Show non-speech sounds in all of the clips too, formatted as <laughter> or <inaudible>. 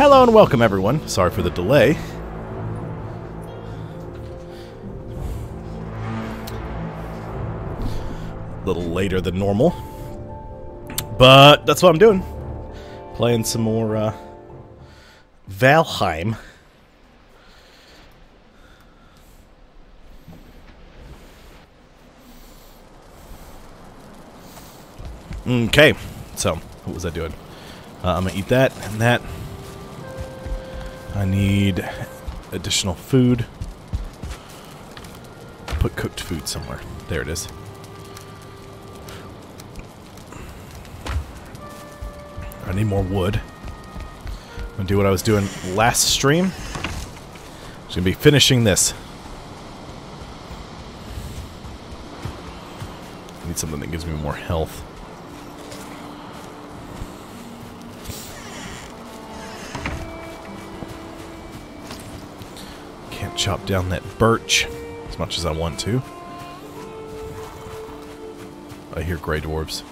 Hello and welcome, everyone. Sorry for the delay. A little later than normal. But that's what I'm doing. Playing some more uh, Valheim. Okay, so what was I doing? Uh, I'm gonna eat that and that. I need additional food. Put cooked food somewhere. There it is. I need more wood. I'm gonna do what I was doing last stream. I'm gonna be finishing this. I need something that gives me more health. Chop down that birch as much as I want to. I hear gray dwarves.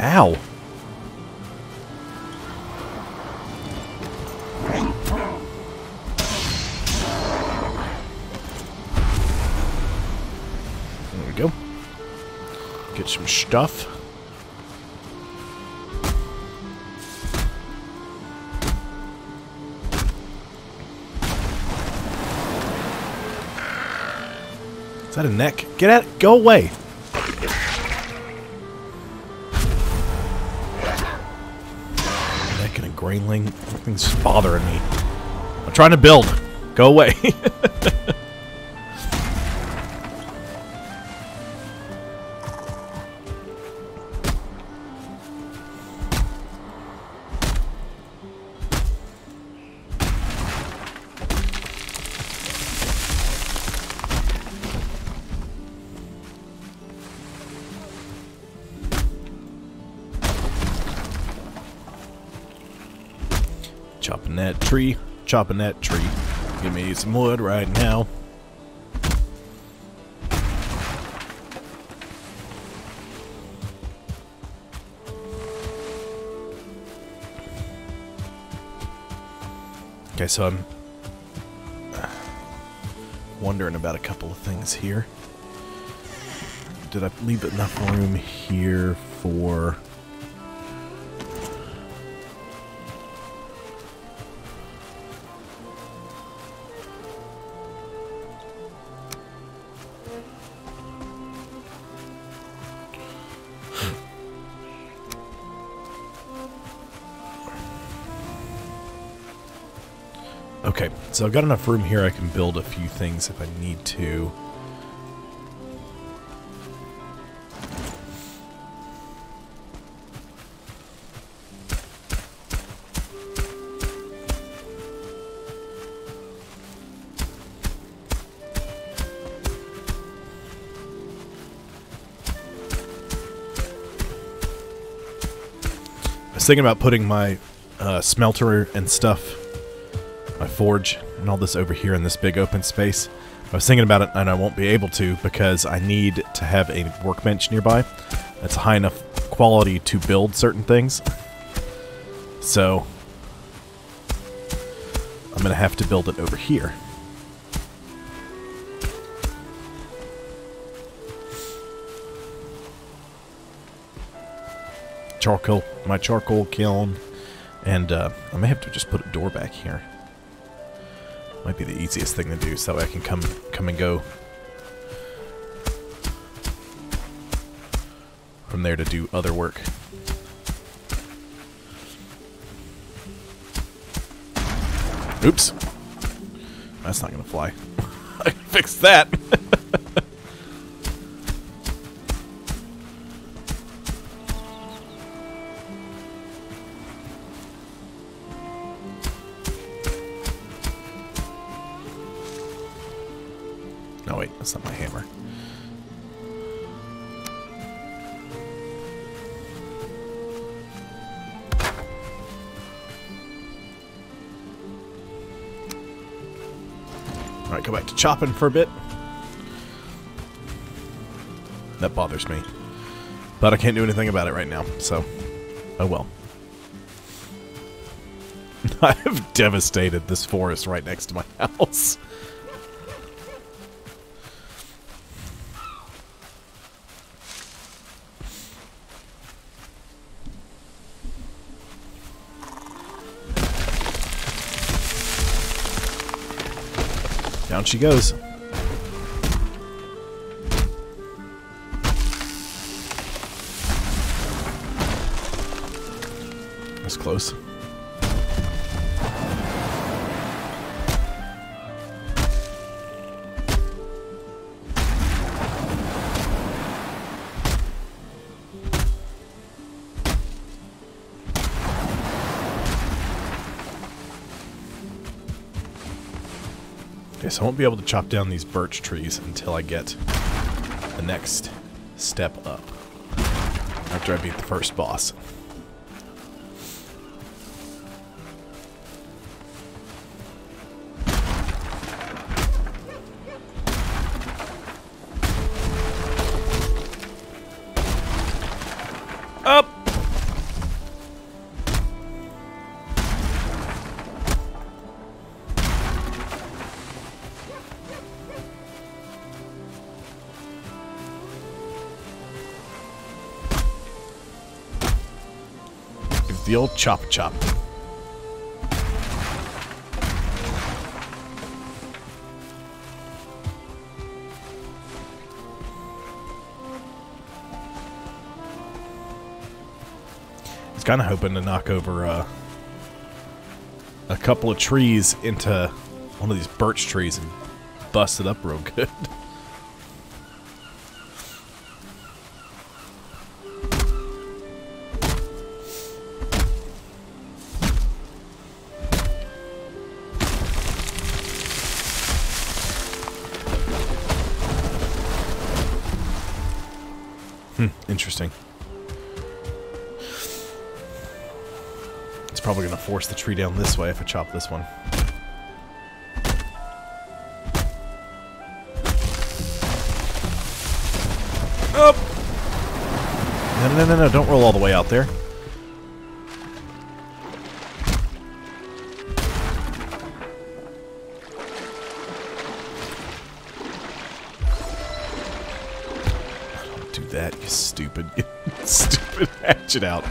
Ow. Stuff. Is that a neck? Get out! Go away! Neck and a greyling. Everything's bothering me. I'm trying to build. Go away. <laughs> tree. Chopping that tree. Give me some wood right now. Okay, so I'm wondering about a couple of things here. Did I leave enough room here for... so I've got enough room here I can build a few things if I need to. I was thinking about putting my uh, smelter and stuff my forge and all this over here in this big open space. I was thinking about it and I won't be able to because I need to have a workbench nearby that's high enough quality to build certain things. So I'm going to have to build it over here. Charcoal, my charcoal kiln, and uh, I may have to just put a door back here. Might be the easiest thing to do, so that way I can come come and go from there to do other work. Oops. That's not gonna fly. <laughs> I can fix that. Chopping for a bit. That bothers me. But I can't do anything about it right now, so oh well. <laughs> I have devastated this forest right next to my <laughs> house. She goes. That's close. I won't be able to chop down these birch trees until I get the next step up. After I beat the first boss. The old chop chop. Was kind of hoping to knock over uh, a couple of trees into one of these birch trees and bust it up real good. <laughs> tree down this way if I chop this one. Up! No, no, no, no, don't roll all the way out there. Don't do that, you stupid, <laughs> stupid hatchet out.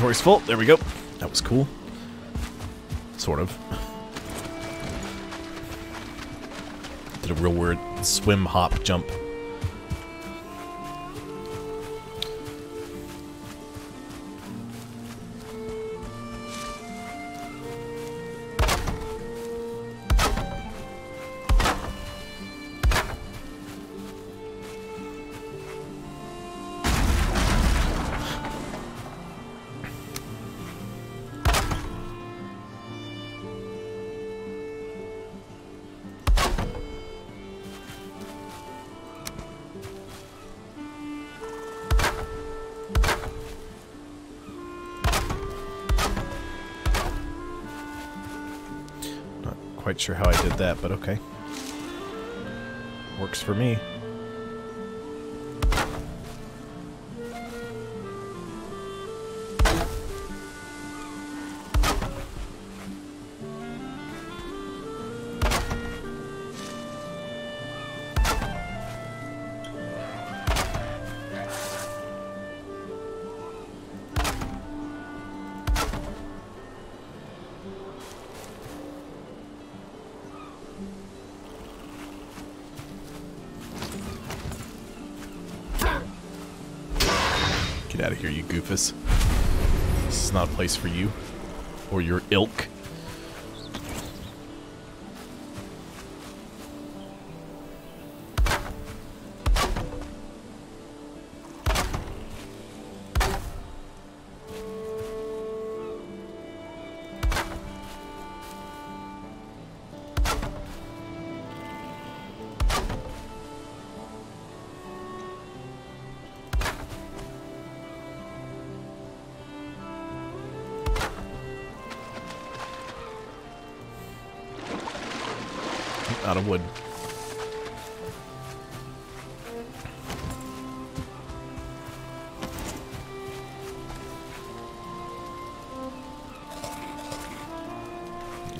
Inventory's full. There we go. That was cool. Sort of. Did a real weird swim, hop, jump. Sure how I did that, but okay. Works for me. Place for you. Or your ilk.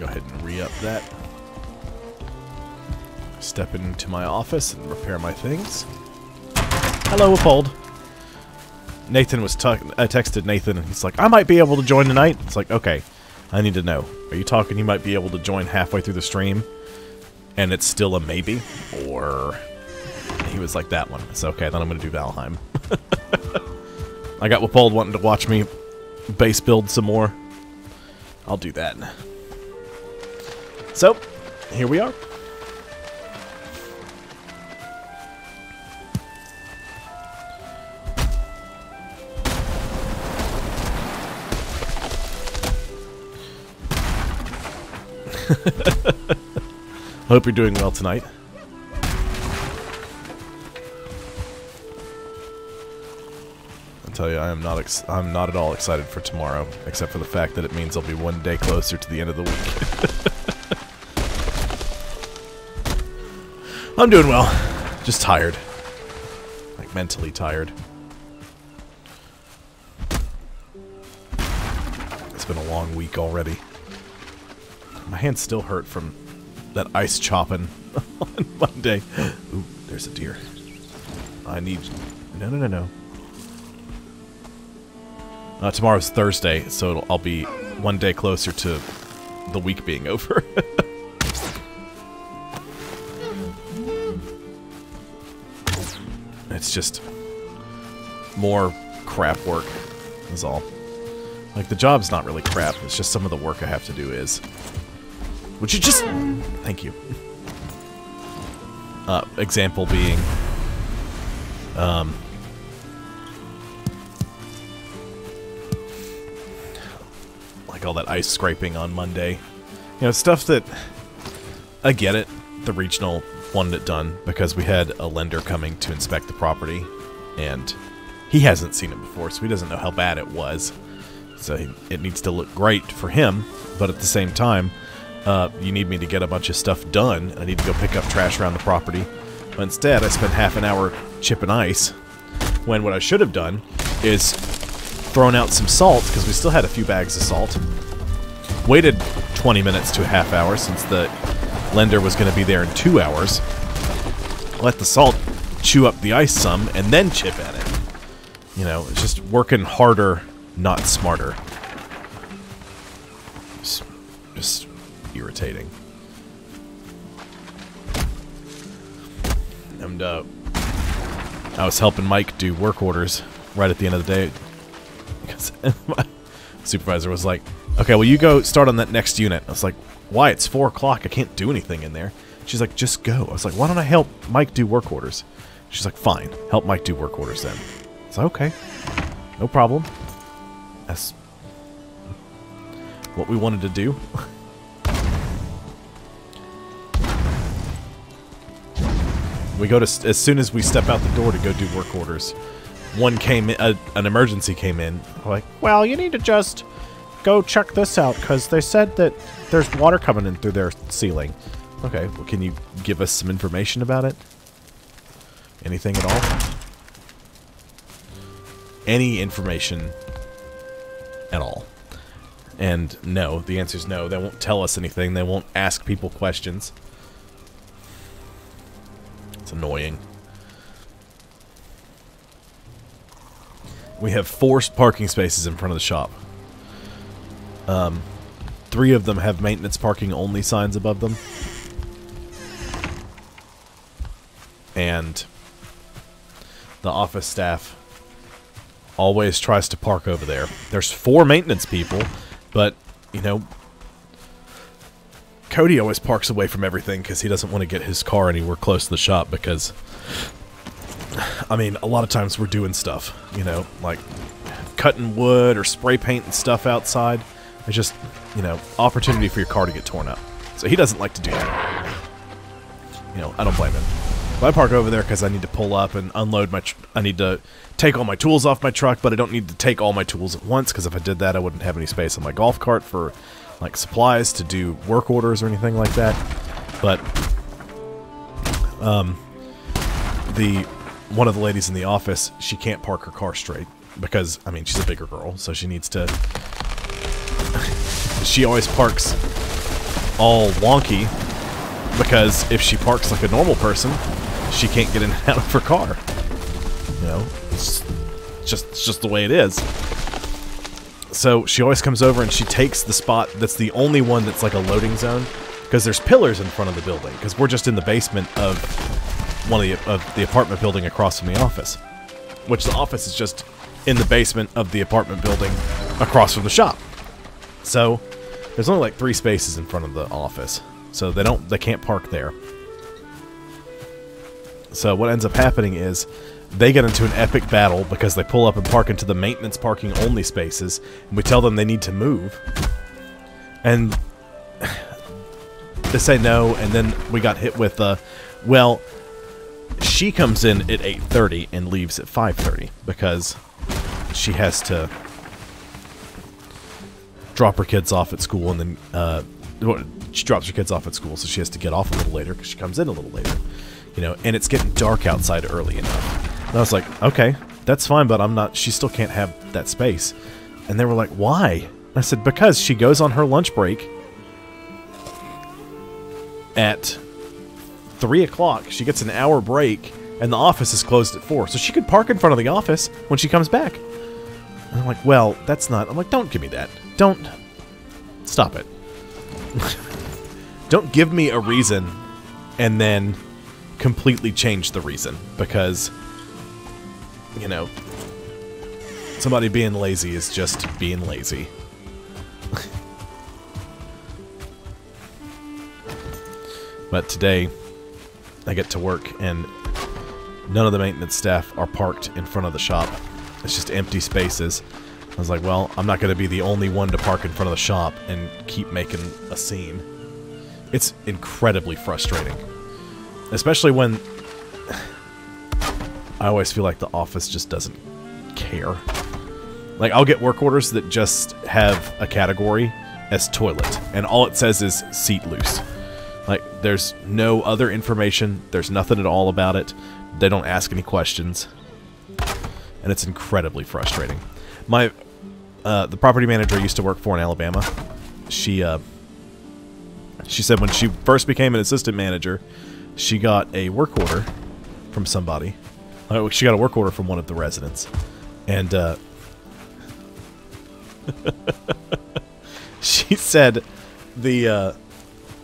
Go ahead and re-up that. Step into my office and repair my things. Hello, Uphold. Nathan was I texted Nathan and he's like, I might be able to join tonight. It's like, okay, I need to know. Are you talking you might be able to join halfway through the stream and it's still a maybe? Or he was like that one. It's okay, then I'm gonna do Valheim. <laughs> I got Wapold wanting to watch me base build some more. I'll do that. So, here we are. <laughs> Hope you're doing well tonight. I tell you, I am not I'm not at all excited for tomorrow, except for the fact that it means I'll be one day closer to the end of the week. <laughs> I'm doing well. Just tired. Like mentally tired. It's been a long week already. My hands still hurt from that ice chopping <laughs> on Monday. Ooh, there's a deer. I need... No, no, no, no. Uh, tomorrow's Thursday, so I'll be one day closer to the week being over. <laughs> just more crap work is all. Like, the job's not really crap, it's just some of the work I have to do is. Would you just... Thank you. Uh, example being... Um... Like all that ice scraping on Monday. You know, stuff that... I get it. The regional wanted it done because we had a lender coming to inspect the property. And he hasn't seen it before, so he doesn't know how bad it was. So he, it needs to look great for him, but at the same time uh, you need me to get a bunch of stuff done. I need to go pick up trash around the property. But instead, I spent half an hour chipping ice, when what I should have done is thrown out some salt, because we still had a few bags of salt. Waited 20 minutes to a half hour, since the lender was going to be there in two hours. Let the salt chew up the ice some, and then chip at it. You know, it's just working harder, not smarter. Just, just irritating. And, uh, I was helping Mike do work orders right at the end of the day. <laughs> Because <laughs> my supervisor was like, okay, well, you go start on that next unit. I was like, why? It's 4 o'clock. I can't do anything in there. She's like, just go. I was like, why don't I help Mike do work orders? She's like, fine. Help Mike do work orders then. It's like, okay. No problem. That's what we wanted to do. <laughs> We go to as soon as we step out the door to go do work orders. One came in, a, an emergency came in. like, well, you need to just go check this out because they said that there's water coming in through their ceiling. Okay, well, can you give us some information about it? Anything at all? Any information at all? And no, the answer is no. They won't tell us anything. They won't ask people questions. It's annoying. We have forced parking spaces in front of the shop. Um, three of them have maintenance parking only signs above them. And the office staff always tries to park over there. There's four maintenance people, but, you know, Cody always parks away from everything because he doesn't want to get his car anywhere close to the shop because, I mean, a lot of times we're doing stuff, you know, like cutting wood or spray painting stuff outside. It's just, you know, opportunity for your car to get torn up. So he doesn't like to do that. You know, I don't blame him. But I park over there because I need to pull up and unload my. I need to take all my tools off my truck, but I don't need to take all my tools at once because if I did that, I wouldn't have any space on my golf cart for like supplies to do work orders or anything like that. But Um, the one of the ladies in the office, she can't park her car straight because I mean she's a bigger girl, so she needs to. She always parks all wonky because if she parks like a normal person, she can't get in and out of her car. You know, it's just it's just the way it is. So she always comes over and she takes the spot that's the only one that's like a loading zone because there's pillars in front of the building because we're just in the basement of one of the, of the apartment building across from the office, which the office is just in the basement of the apartment building across from the shop. So there's only like three spaces in front of the office, so they don't they can't park there. So what ends up happening is they get into an epic battle because they pull up and park into the maintenance parking only spaces, and we tell them they need to move. And <sighs> they say no, and then we got hit with, uh, well, she comes in at 8.30 and leaves at 5.30 because she has to drop her kids off at school and then, uh, she drops her kids off at school, so she has to get off a little later because she comes in a little later. You know, and it's getting dark outside early enough. And I was like, okay, that's fine, but I'm not, she still can't have that space. And they were like, why? I said, because she goes on her lunch break at 3 o'clock. She gets an hour break, and the office is closed at 4. So she could park in front of the office when she comes back. And I'm like, well, that's not. I'm like, don't give me that. Don't. Stop it. don't give me a reason and then completely change the reason. Because, you know, somebody being lazy is just being lazy. but today, I get to work and none of the maintenance staff are parked in front of the shop. It's just empty spaces. I was like, well, I'm not going to be the only one to park in front of the shop and keep making a scene. It's incredibly frustrating. Especially when I always feel like the office just doesn't care. Like, I'll get work orders that just have a category as toilet, and all it says is seat loose. Like, there's no other information, there's nothing at all about it, they don't ask any questions, and it's incredibly frustrating. My, uh, the property manager I used to work for in Alabama, she, uh, she said when she first became an assistant manager, she got a work order from somebody. Uh, she got a work order from one of the residents, and uh, <laughs> she said the uh,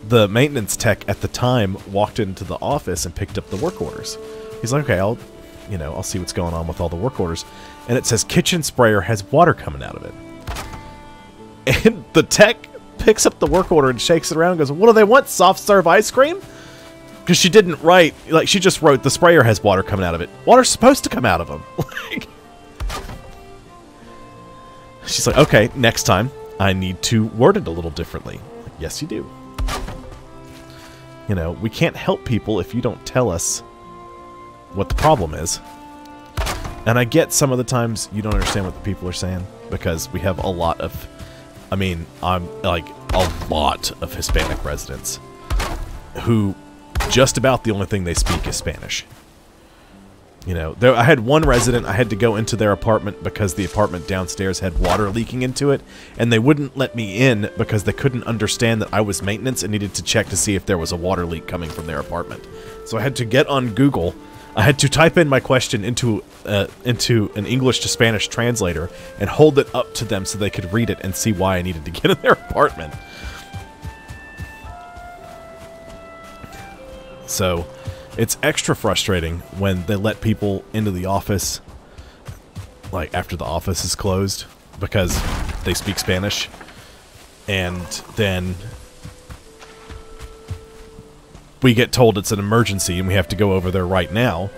the maintenance tech at the time walked into the office and picked up the work orders. He's like, okay, I'll, you know, I'll see what's going on with all the work orders, and it says kitchen sprayer has water coming out of it, and the tech picks up the work order and shakes it around and goes, what do they want? Soft serve ice cream? Because she didn't write, like, she just wrote, the sprayer has water coming out of it. Water's supposed to come out of them. <laughs> she's like, okay, next time I need to word it a little differently. Like, yes, you do. You know, we can't help people if you don't tell us what the problem is. And I get some of the times you don't understand what the people are saying because we have a lot of, I mean, I'm like a lot of Hispanic residents who just about the only thing they speak is Spanish. You know, there, I had one resident, I had to go into their apartment because the apartment downstairs had water leaking into it, and they wouldn't let me in because they couldn't understand that I was maintenance and needed to check to see if there was a water leak coming from their apartment. So I had to get on Google. I had to type in my question into uh, into an English to Spanish translator and hold it up to them so they could read it and see why I needed to get in their apartment. So, it's extra frustrating when they let people into the office like after the office is closed because they speak Spanish and then we get told it's an emergency and we have to go over there right now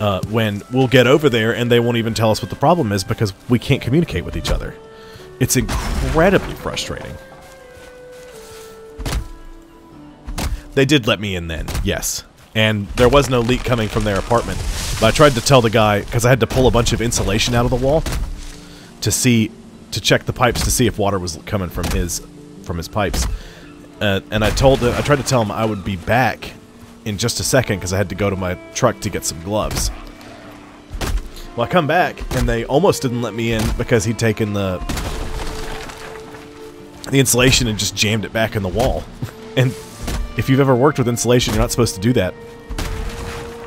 uh, when we'll get over there and they won't even tell us what the problem is because we can't communicate with each other it's incredibly frustrating they did let me in then yes and there was no leak coming from their apartment. But I tried to tell the guy because I had to pull a bunch of insulation out of the wall to see to check the pipes to see if water was coming from his from his pipes. Uh, and I told him, I tried to tell him I would be back in just a second because I had to go to my truck to get some gloves. Well, I come back and they almost didn't let me in because he'd taken the the insulation and just jammed it back in the wall. <laughs> and if you've ever worked with insulation, you're not supposed to do that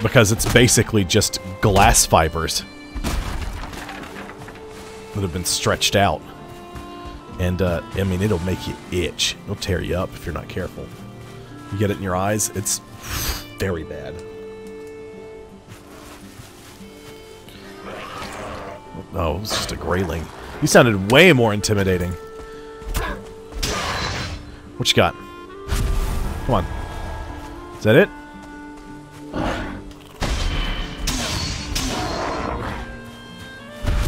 because it's basically just glass fibers that have been stretched out. And, uh, I mean, it'll make you itch. It'll tear you up if you're not careful. You get it in your eyes, it's very bad. Oh, it was just a greyling. You sounded way more intimidating. What you got? Come on. Is that it?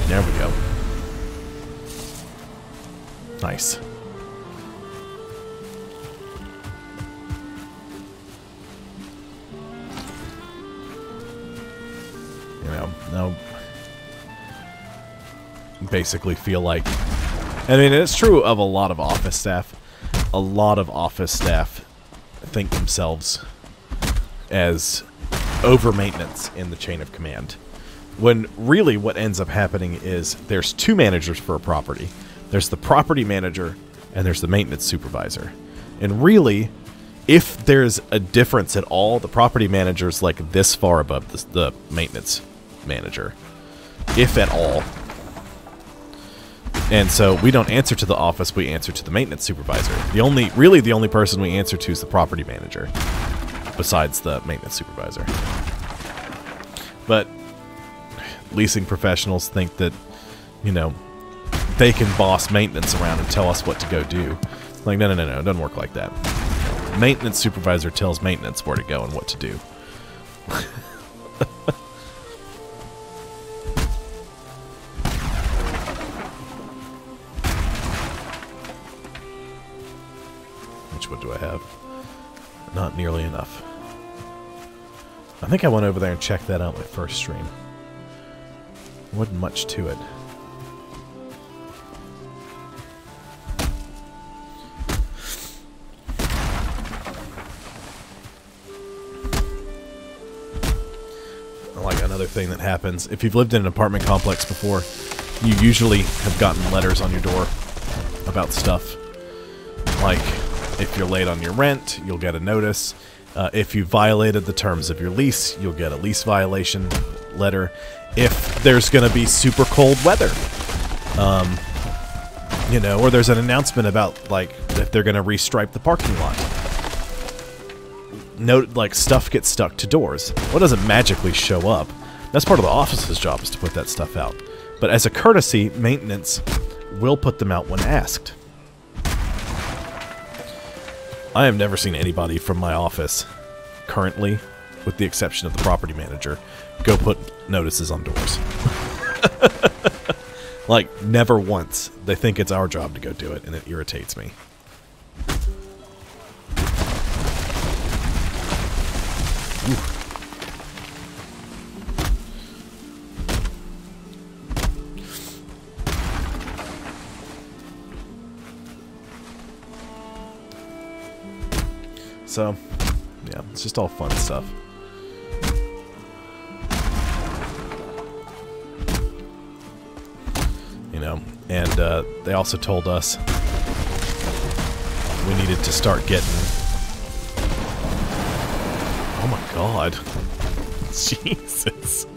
There we go. Nice. You know, now basically feel like I mean it's true of a lot of office staff. A lot of office staff think themselves as over maintenance in the chain of command. When really what ends up happening is there's two managers for a property. There's the property manager and there's the maintenance supervisor. And really, if there's a difference at all, the property manager is like this far above the, the maintenance manager, if at all. And so we don't answer to the office, we answer to the maintenance supervisor. The only, really the only person we answer to is the property manager, besides the maintenance supervisor. But leasing professionals think that, you know, they can boss maintenance around and tell us what to go do. Like, no, no, no, no, it doesn't work like that. Maintenance supervisor tells maintenance where to go and what to do. <laughs> Which one do I have? Not nearly enough. I think I went over there and checked that out my first stream. Wasn't much to it. Thing that happens, if you've lived in an apartment complex before, you usually have gotten letters on your door about stuff. Like, if you're late on your rent, you'll get a notice. Uh, if you violated the terms of your lease, you'll get a lease violation letter. If there's going to be super cold weather, um, you know, or there's an announcement about like if they're going to restripe the parking lot. Note like stuff gets stuck to doors. Well, doesn't magically show up. That's part of the office's job is to put that stuff out. But as a courtesy, maintenance will put them out when asked. I have never seen anybody from my office currently, with the exception of the property manager, go put notices on doors. <laughs> like, never once. They think it's our job to go do it, and it irritates me. Ooh. So, yeah, it's just all fun stuff. You know, and uh, they also told us we needed to start getting. Oh my god. <laughs> Jesus.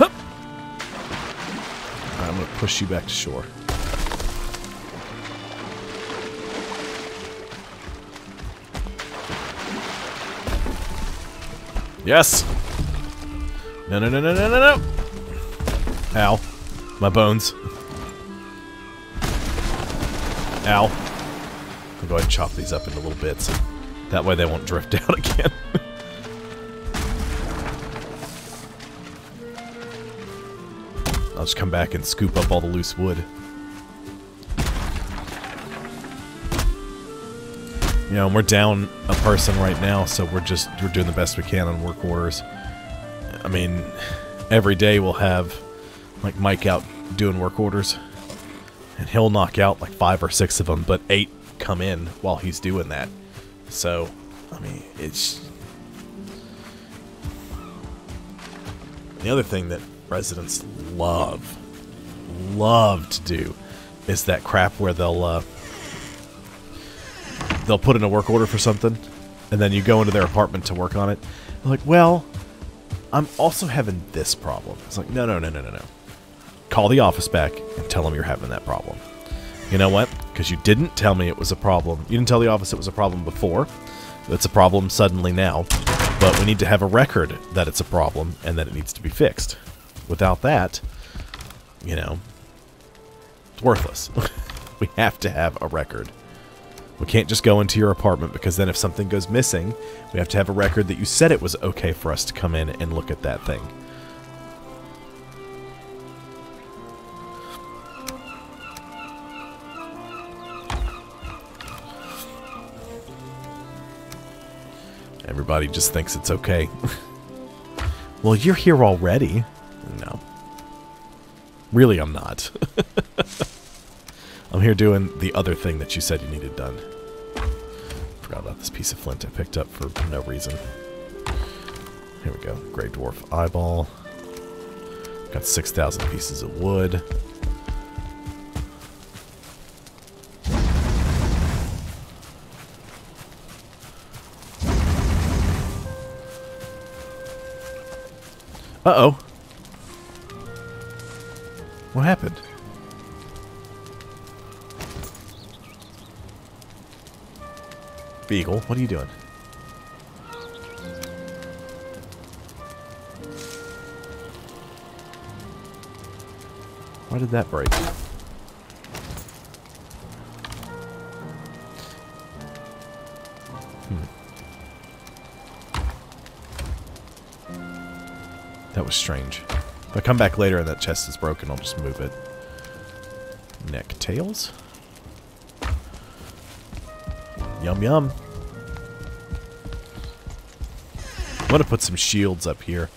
Right, I'm gonna push you back to shore. Yes! No, no, no, no, no, no, no! Ow. My bones. Ow. I'll go ahead and chop these up into little bits. That way they won't drift <laughs> out again. I'll just come back and scoop up all the loose wood. You know, we're down a person right now, so we're just we're doing the best we can on work orders. I mean, every day we'll have like Mike out doing work orders, and he'll knock out like five or six of them, but eight come in while he's doing that. So I mean, it's the other thing that residents love, love to do, is that crap where they'll uh, they'll put in a work order for something, and then you go into their apartment to work on it. Like, well, I'm also having this problem. It's like, no, no, no, no, no, no. Call the office back and tell them you're having that problem. You know what? Because you didn't tell me it was a problem. You didn't tell the office it was a problem before. It's a problem suddenly now. But we need to have a record that it's a problem and that it needs to be fixed. Without that, you know, it's worthless. <laughs> we have to have a record. We can't just go into your apartment because then if something goes missing, we have to have a record that you said it was okay for us to come in and look at that thing. Everybody just thinks it's okay. <laughs> well, you're here already. No. Really, I'm not. <laughs> I'm here doing the other thing that you said you needed done. Forgot about this piece of flint I picked up for no reason. Here we go. Greydwarf Eyeball. Got 6,000 pieces of wood. Uh-oh. Beagle, what are you doing? Why did that break? Hmm. That was strange. If I come back later and that chest is broken, I'll just move it. Neck tails? Yum yum. I'm gonna put some shields up here.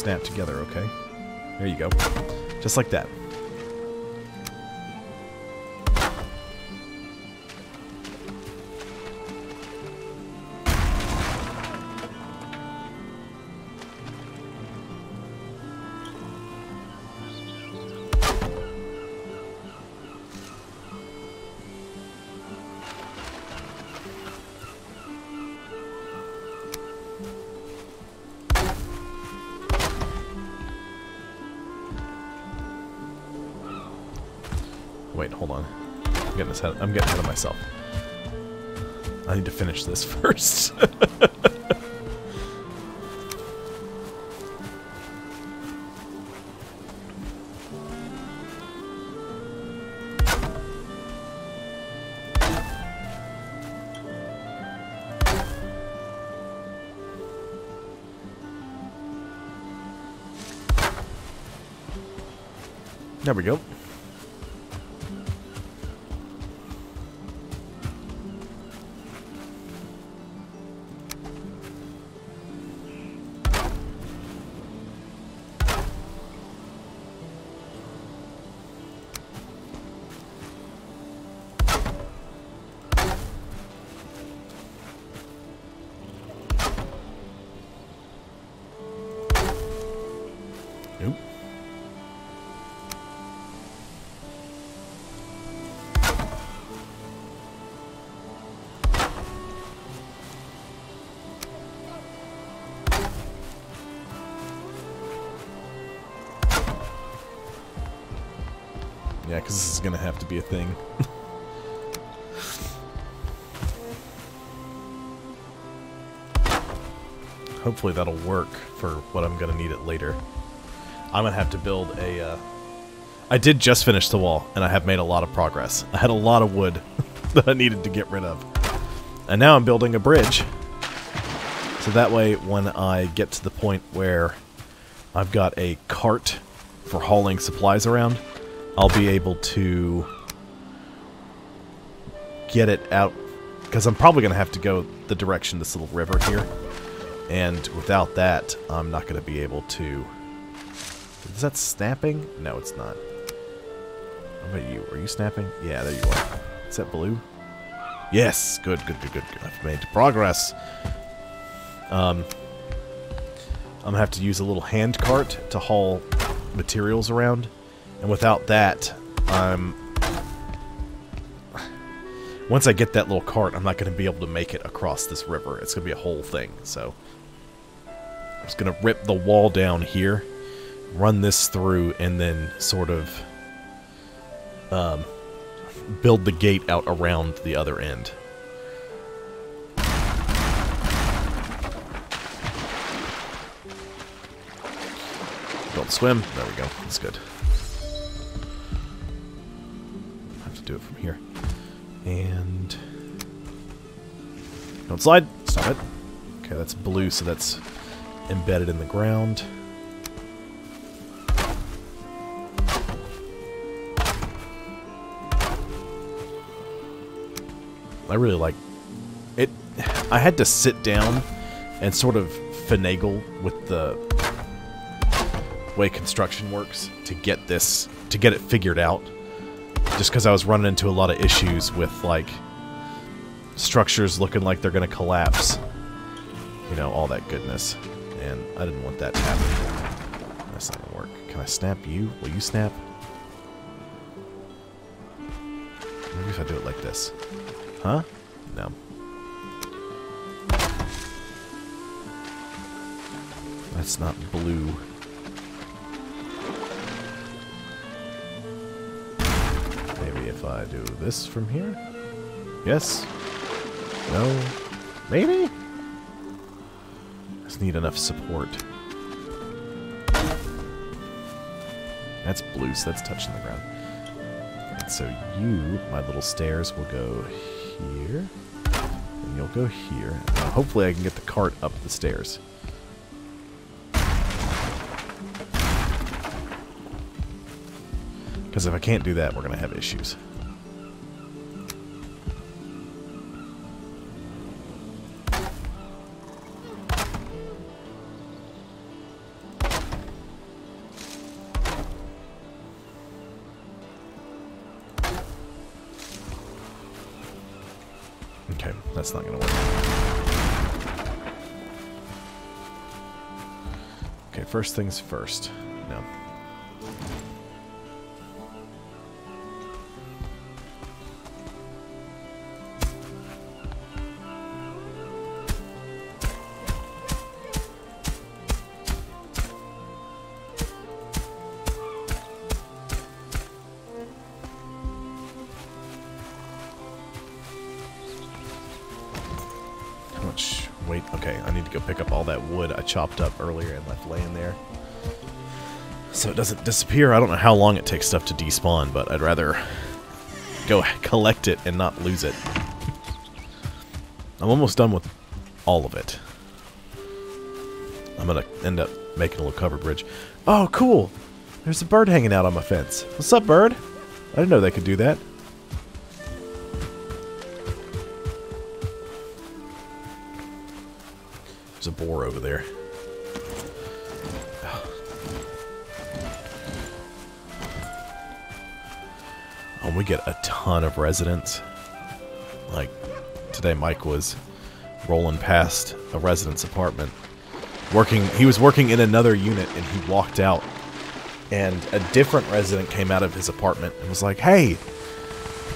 Snap together, okay? There you go. Just like that. Finish this <laughs> first. Yeah, because this is going to have to be a thing. <laughs> Hopefully that'll work for what I'm going to need it later. I'm going to have to build a... Uh, I did just finish the wall, and I have made a lot of progress. I had a lot of wood <laughs> that I needed to get rid of. And now I'm building a bridge. So that way, when I get to the point where I've got a cart for hauling supplies around, I'll be able to get it out because I'm probably going to have to go the direction this little river here. And without that, I'm not going to be able to... Is that snapping? No, it's not. How about you? Are you snapping? Yeah, there you are. Is that blue? Yes! Good, good, good, good. good. I've made progress. Um, I'm going to have to use a little hand cart to haul materials around. And without that, I'm... Once I get that little cart, I'm not going to be able to make it across this river. It's going to be a whole thing, so... I'm just going to rip the wall down here, run this through, and then sort of um, build the gate out around the other end. Don't swim. There we go. That's good. Do it from here. And... Don't slide. Stop it. Okay, that's blue, so that's embedded in the ground. I really like it. I had to sit down and sort of finagle with the way construction works to get this to get it figured out. Just because I was running into a lot of issues with like structures looking like they're going to collapse. You know, all that goodness and I didn't want that to happen. That's not gonna work. Can I snap you? Will you snap? Maybe if I do it like this. Huh? No. That's not blue. If I do this from here? Yes? No? Maybe? I just need enough support. That's blue, so that's touching the ground. And so you, my little stairs, will go here. And you'll go here. And hopefully I can get the cart up the stairs. Because if I can't do that, we're going to have issues. First things first. No. chopped up earlier and left laying there. So it doesn't disappear. I don't know how long it takes stuff to despawn, but I'd rather go <laughs> collect it and not lose it. I'm almost done with all of it. I'm going to end up making a little cover bridge. Oh, cool! There's a bird hanging out on my fence. What's up, bird? I didn't know they could do that. There's a boar over there. Oh, we get a ton of residents. Like, today Mike was rolling past a resident's apartment. Working, he was working in another unit and he walked out. And a different resident came out of his apartment and was like, Hey,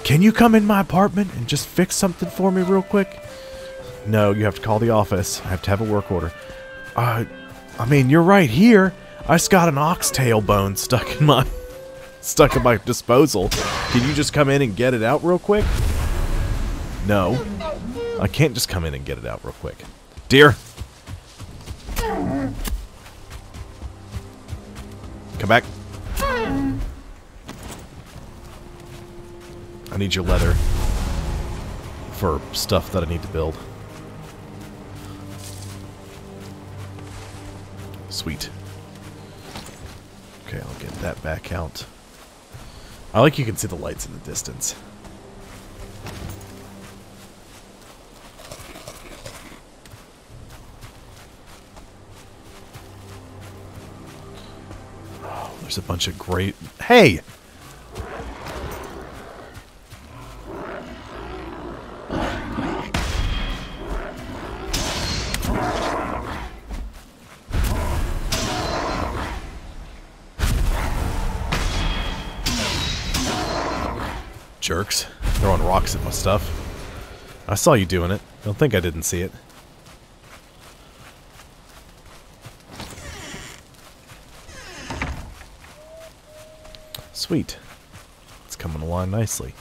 can you come in my apartment and just fix something for me real quick? No, you have to call the office. I have to have a work order. Uh, I mean, you're right here. I just got an oxtail bone stuck in my <laughs> stuck at my disposal. Can you just come in and get it out real quick? No. I can't just come in and get it out real quick. Deer. Come back. I need your leather for stuff that I need to build. Sweet. Okay, I'll get that back out. I like you can see the lights in the distance. Oh, there's a bunch of great... Hey! Jerks. Throwing rocks at my stuff. I saw you doing it. Don't think I didn't see it. Sweet. It's coming along nicely.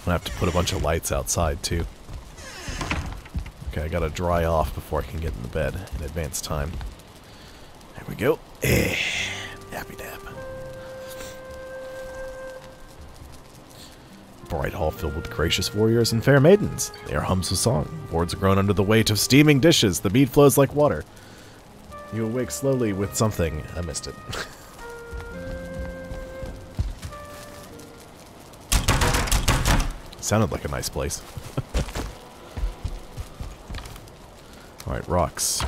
I'm gonna have to put a bunch of lights outside too. Okay, I gotta dry off before I can get in the bed in advance time. We go. Eh, nappy nap. Bright hall filled with gracious warriors and fair maidens. They are hums of song. Boards are grown under the weight of steaming dishes. The mead flows like water. You awake slowly with something. I missed it. <laughs> Sounded like a nice place. <laughs> Alright, rocks.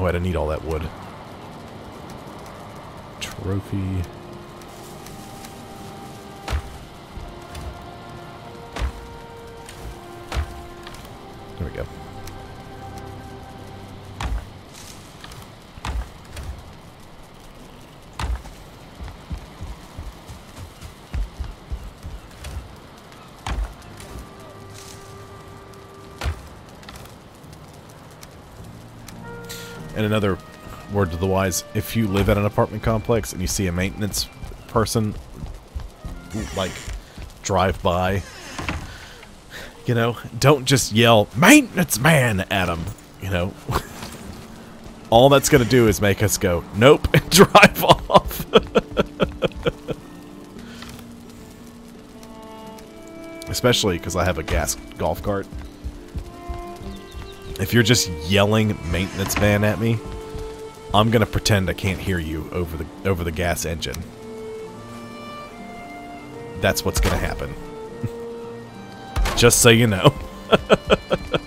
Oh, I don't need all that wood. Trophy. There we go. And another word to the wise, if you live at an apartment complex and you see a maintenance person, like, drive by, you know, don't just yell, maintenance man, at them, you know. <laughs> All that's going to do is make us go, nope, <laughs> and drive off. <laughs> Especially because I have a gas golf cart. If you're just yelling maintenance man at me, I'm gonna pretend I can't hear you over the over the gas engine. That's what's gonna happen. <laughs> just so you know. <laughs>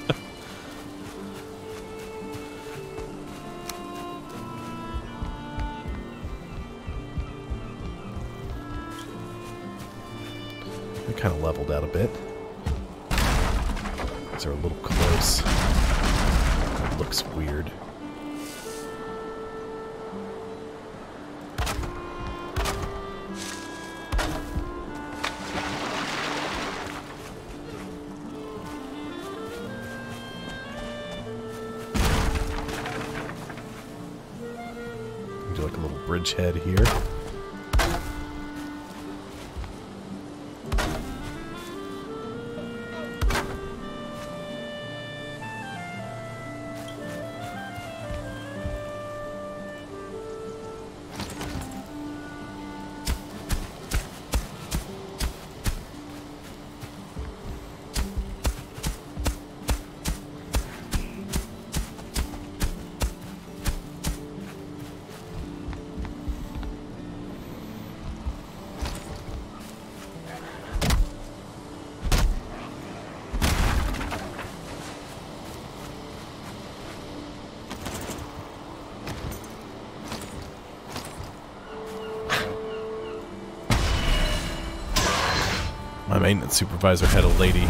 assistant supervisor had a lady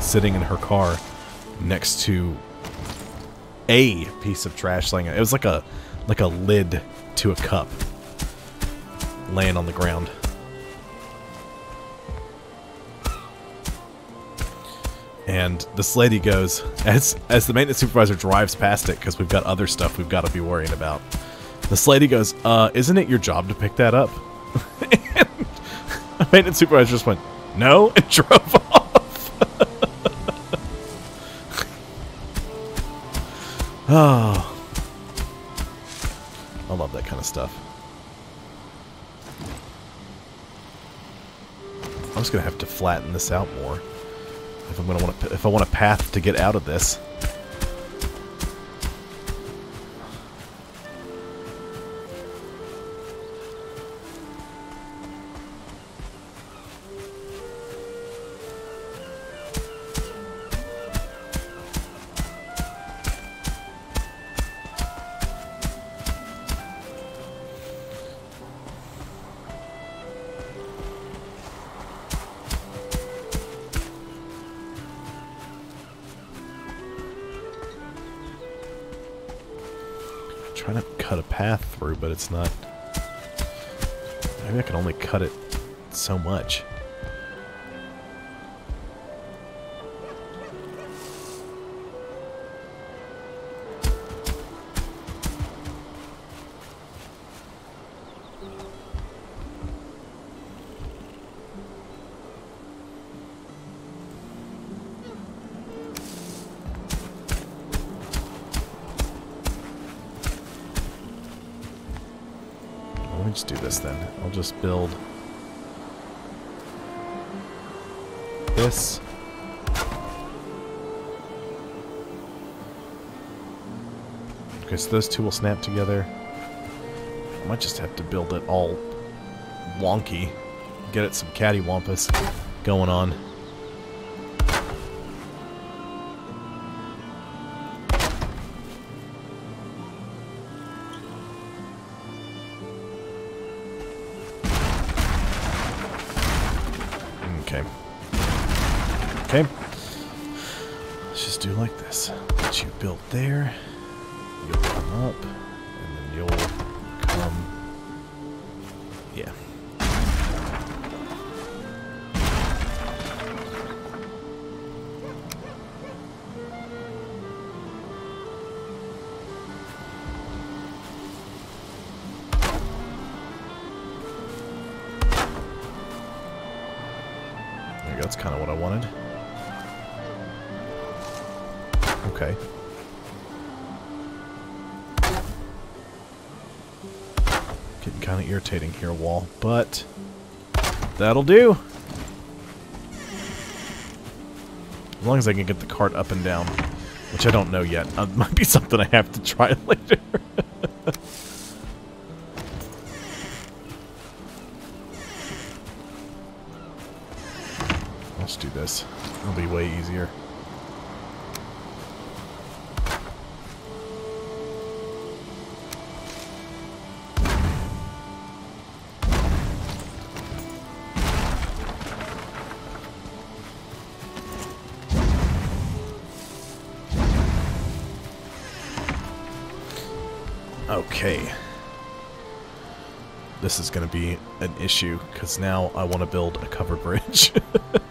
sitting in her car next to a piece of trash laying. It was like a like a lid to a cup laying on the ground. And this lady goes as as the maintenance supervisor drives past it because we've got other stuff we've got to be worrying about. This lady goes, "Uh, isn't it your job to pick that up?" <laughs> maintenance supervisor just went, no, <laughs> and drove off. <laughs> oh. I love that kind of stuff. I'm just gonna have to flatten this out more if I'm gonna want to if I want a path to get out of this. It's not... Maybe I can only cut it so much. Those two will snap together. I might just have to build it all wonky. Get it some cattywampus going on. Okay. Okay. Let's just do like this. Get you built there. Come up. Here, wall, but that'll do. As long as I can get the cart up and down, which I don't know yet. Uh, <laughs> might be something I have to try <laughs> later. This is going to be an issue, because now I want to build a cover bridge. <laughs>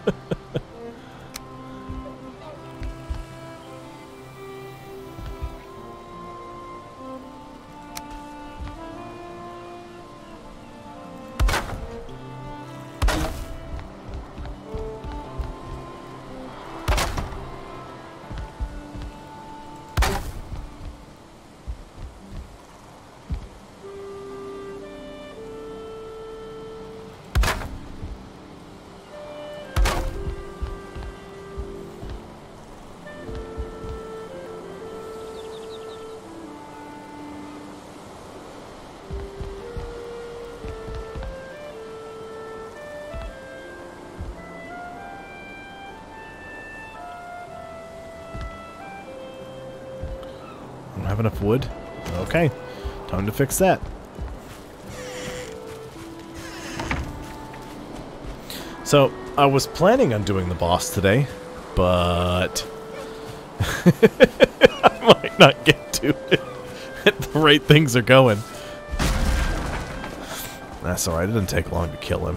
have enough wood. Okay, time to fix that. So, I was planning on doing the boss today, but <laughs> I might not get to it the rate things are going. That's alright, it didn't take long to kill him.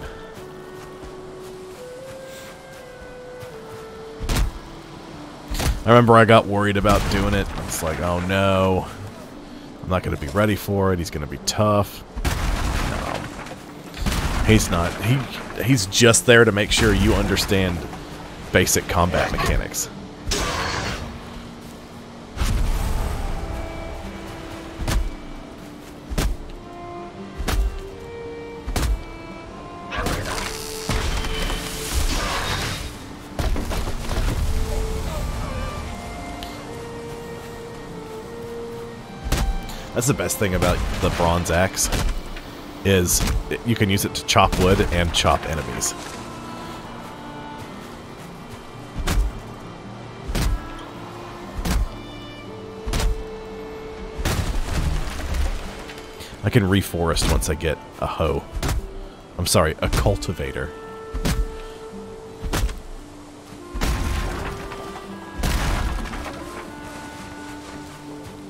I remember I got worried about doing it. It's like, oh no. I'm not going to be ready for it. He's going to be tough. No. He's not. He He's just there to make sure you understand basic combat mechanics. The best thing about the bronze axe is you can use it to chop wood and chop enemies. I can reforest once I get a hoe. I'm sorry, a cultivator.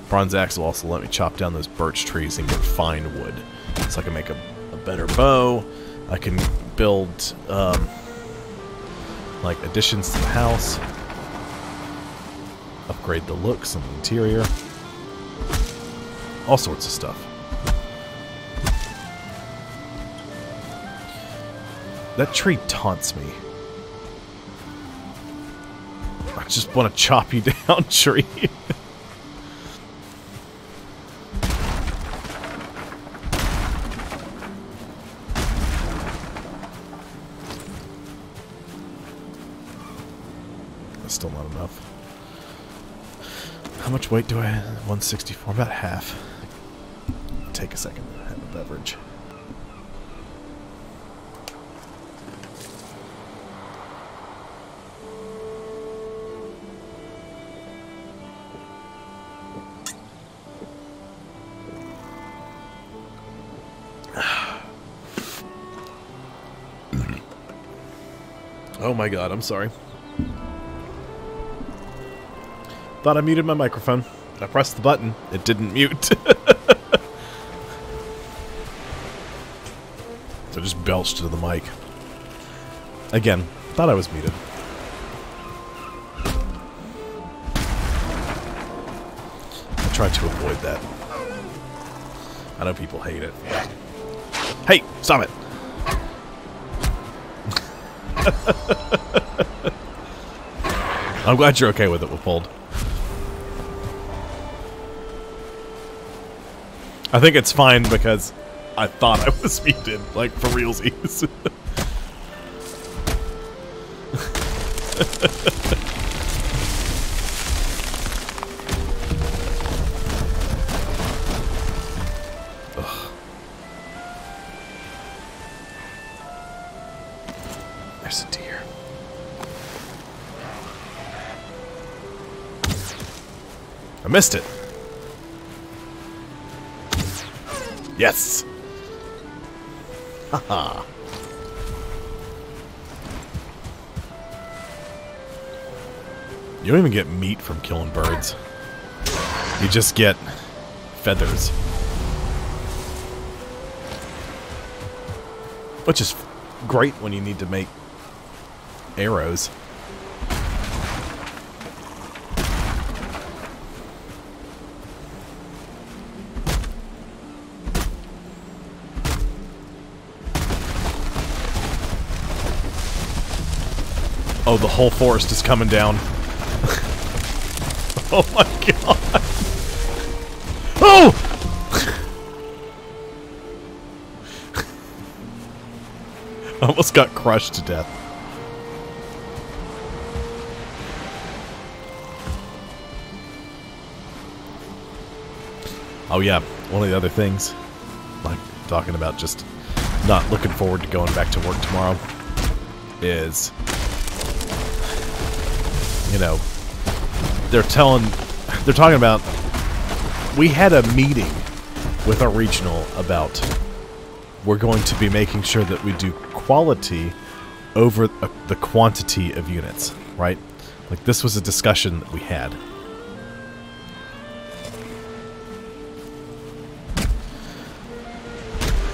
Bronze axe will also let me chop down those birch trees and get fine wood. So I can make a, a better bow. I can build, um, like, additions to the house. Upgrade the looks and the interior. All sorts of stuff. That tree taunts me. I just want to chop you <laughs> down, tree. Much weight do I have? 164, about half. Take a second to have a beverage. <sighs> Oh my god, I'm sorry. Thought I muted my microphone. I pressed the button. It didn't mute. <laughs> so just belched to the mic. Again, thought I was muted. I tried to avoid that. I know people hate it. Hey, stop it! <laughs> I'm glad you're okay with it, Wippold. I think it's fine because I thought I was <laughs> muted, like for realsies. <laughs> There's a deer. I missed it. Yes! Haha. you don't even get meat from killing birds. You just get feathers. Which is great when you need to make arrows. Oh, the whole forest is coming down. <laughs> oh my god. Oh! <laughs> Almost got crushed to death. Oh yeah, one of the other things, like talking about just not looking forward to going back to work tomorrow, is you know, they're telling, they're talking about, we had a meeting with our regional about we're going to be making sure that we do quality over the quantity of units, right? Like this was a discussion that we had.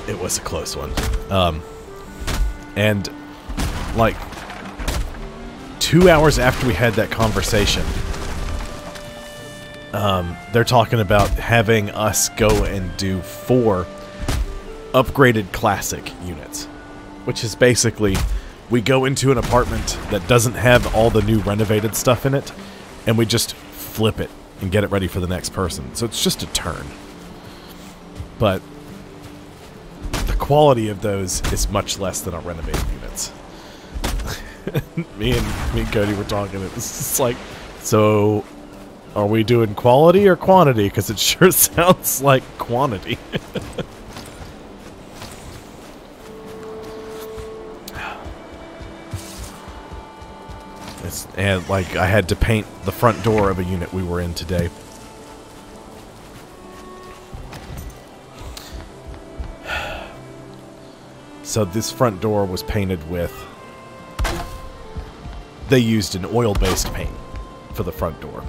It was a close one. Um, and like two hours after we had that conversation, um, they're talking about having us go and do four upgraded classic units, which is basically we go into an apartment that doesn't have all the new renovated stuff in it, and we just flip it and get it ready for the next person. So it's just a turn. But the quality of those is much less than a renovated units. <laughs> me and me and Cody were talking. It was just like, so are we doing quality or quantity? Because it <laughs> sure sounds like quantity. <laughs> it's, and like I had to paint the front door of a unit we were in today. <sighs> So this front door was painted with they used an oil-based paint for the front door.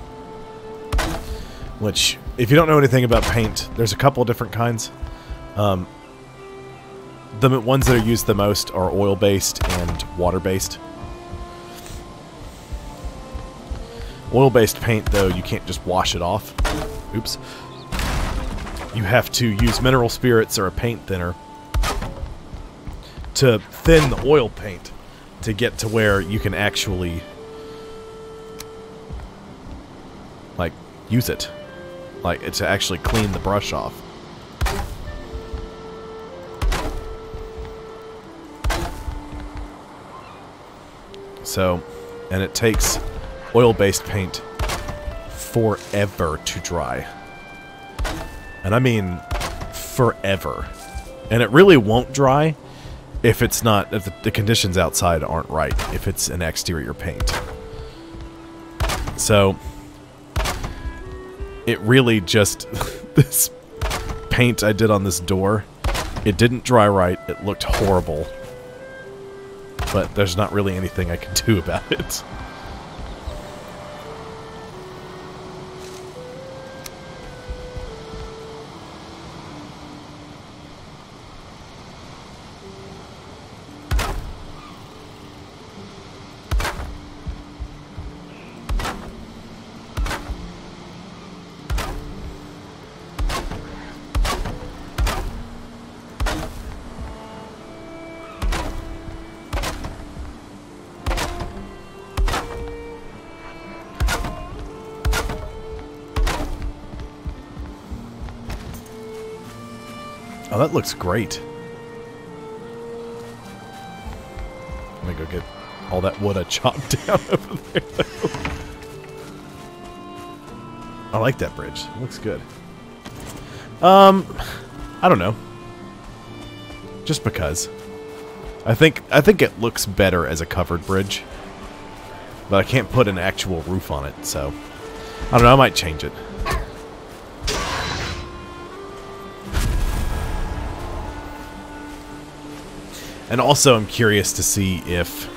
Which, if you don't know anything about paint, there's a couple different kinds. Um, the ones that are used the most are oil-based and water-based. Oil-based paint, though, you can't just wash it off. Oops. You have to use mineral spirits or a paint thinner to thin the oil paint to get to where you can actually like use it. Like to actually clean the brush off. So and it takes oil-based paint forever to dry. And I mean forever. And it really won't dry if it's not if the, the conditions outside aren't right if it's an exterior paint. So it really just <laughs> this paint I did on this door it didn't dry right it looked horrible. But there's not really anything I can <laughs> do about it looks great. Let me go get all that wood I chopped <laughs> down over there. I like that bridge. It looks good. Um, I don't know. Just because. I think I think it looks better as a covered bridge. But I can't put an actual roof on it, so I don't know, I might change it. And also, I'm curious to see if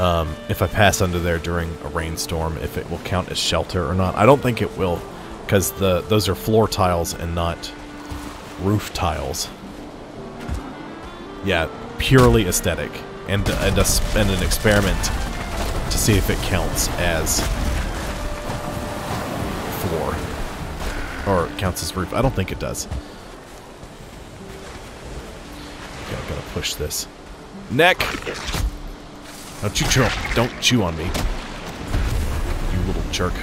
um, if I pass under there during a rainstorm, if it will count as shelter or not. I don't think it will, because the those are floor tiles and not roof tiles. Yeah, purely aesthetic and and, a, and an experiment to see if it counts as floor or counts as roof. I don't think it does. Gotta push this. Neck! Don't you chew, don't chew on me. You little jerk.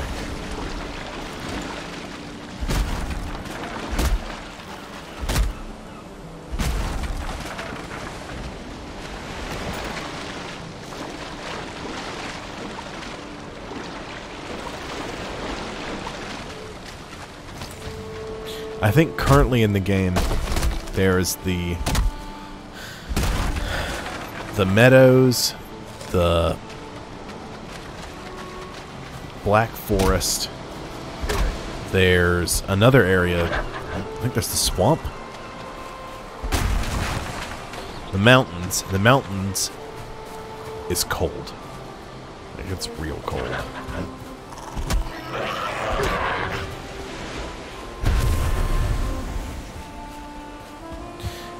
I think currently in the game, there's the the meadows, the Black Forest. There's another area. I think there's the swamp. The mountains. The mountains is cold. It's real cold.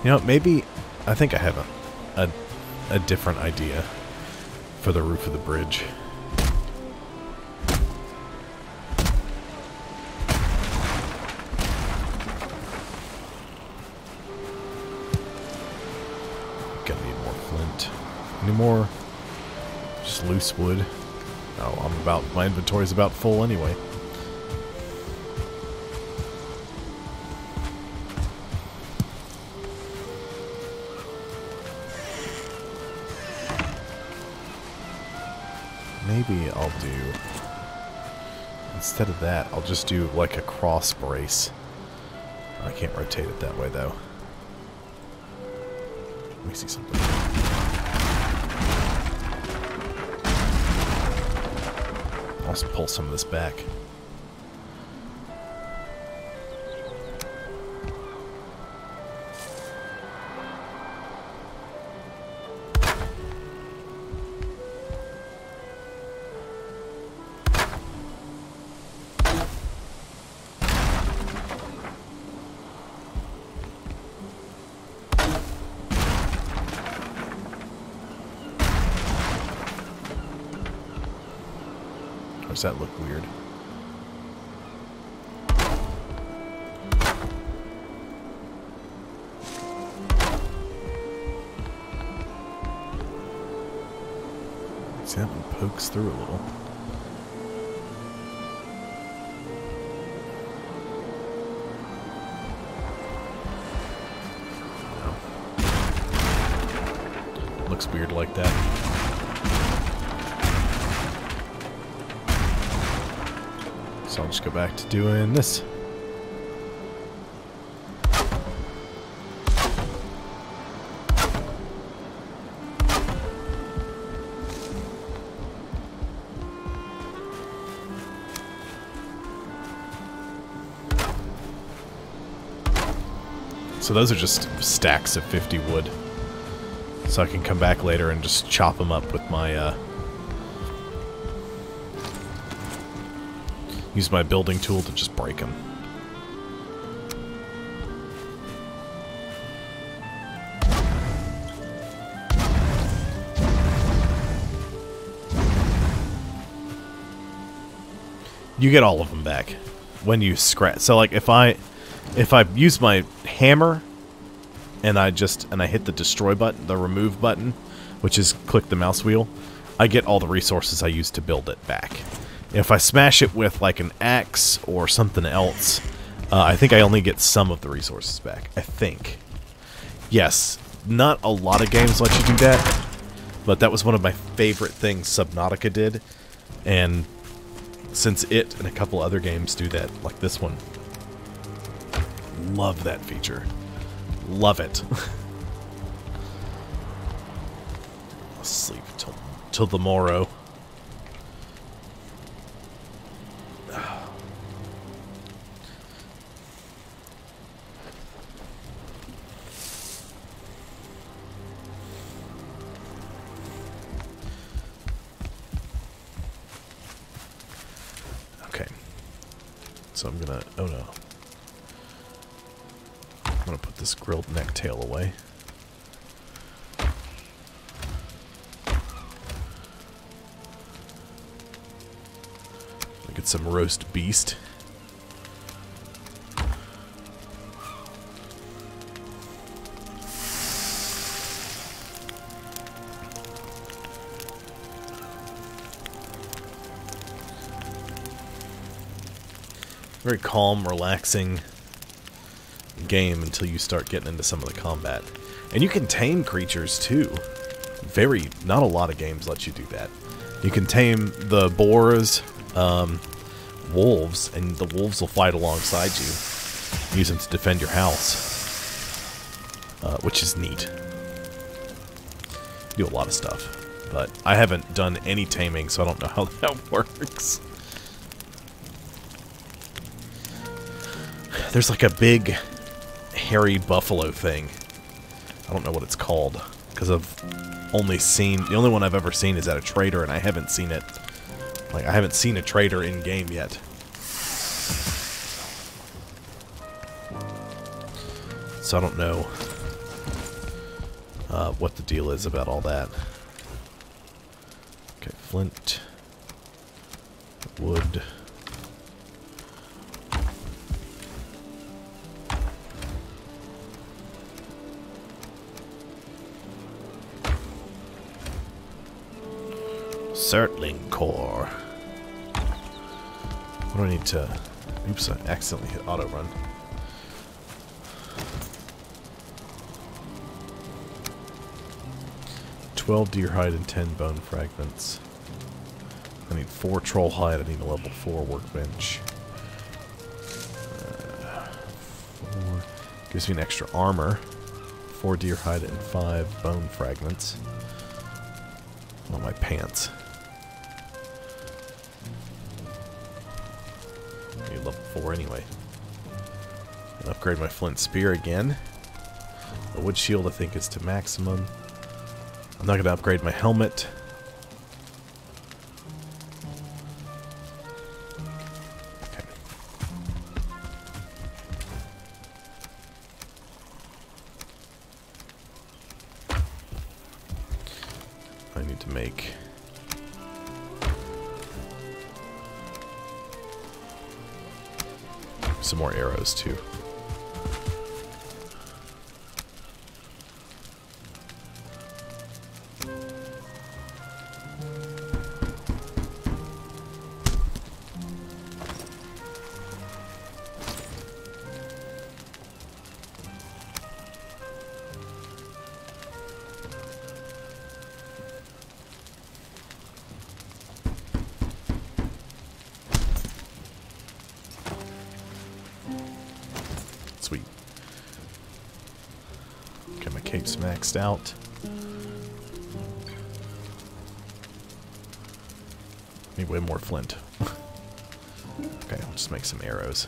You know, maybe I think I have a, a a different idea for the roof of the bridge. Gonna need more flint. Any more? Just loose wood. Oh, I'm about, my inventory's about full anyway. Maybe I'll do, instead of that, I'll just do like a cross brace. I can't rotate it that way though. Let me see something. I'll pull some of this back. Does that look weird? See, that one pokes through a little. Go back to doing this. So those are just stacks of 50 wood. So I can come back later and just chop them up with my uh, Use my building tool to just break them. You get all of them back when you scratch. So like if I if I use my hammer and I just and I hit the destroy button, the remove button, which is click the mouse wheel, I get all the resources I used to build it back. If I smash it with like an axe or something else, uh, I think I only get some of the resources back. I think. Yes, not a lot of games let you do that, but that was one of my favorite things Subnautica did, and since it and a couple other games do that, like this one, love that feature. Love it. <laughs> I'll sleep till till the morrow. Grilled necktail away. Get some roast beast. Very calm, relaxing game until you start getting into some of the combat. And you can tame creatures too. Very, not a lot of games let you do that. You can tame the boars, um, wolves, and the wolves will fight alongside you. Use them to defend your house. Uh, which is neat. Do a lot of stuff. But I haven't done any taming, so I don't know how <laughs> that works. There's like a big hairy buffalo thing. I don't know what it's called because I've only seen the only one I've ever seen is at a trader, and I haven't seen it. Like I haven't seen a trader in game yet. So I don't know uh, what the deal is about all that. Oops, I accidentally hit auto run. Twelve deer hide and ten bone fragments. I need four troll hide. I need a level four workbench. Uh, gives me an extra armor. Four deer hide and five bone fragments. On my pants. Upgrade my flint spear again. The wood shield I think is to maximum. I'm not going to upgrade my helmet. I need to make... Some more arrows, too. Out. Need way more flint. <laughs> okay, I'll just make some arrows.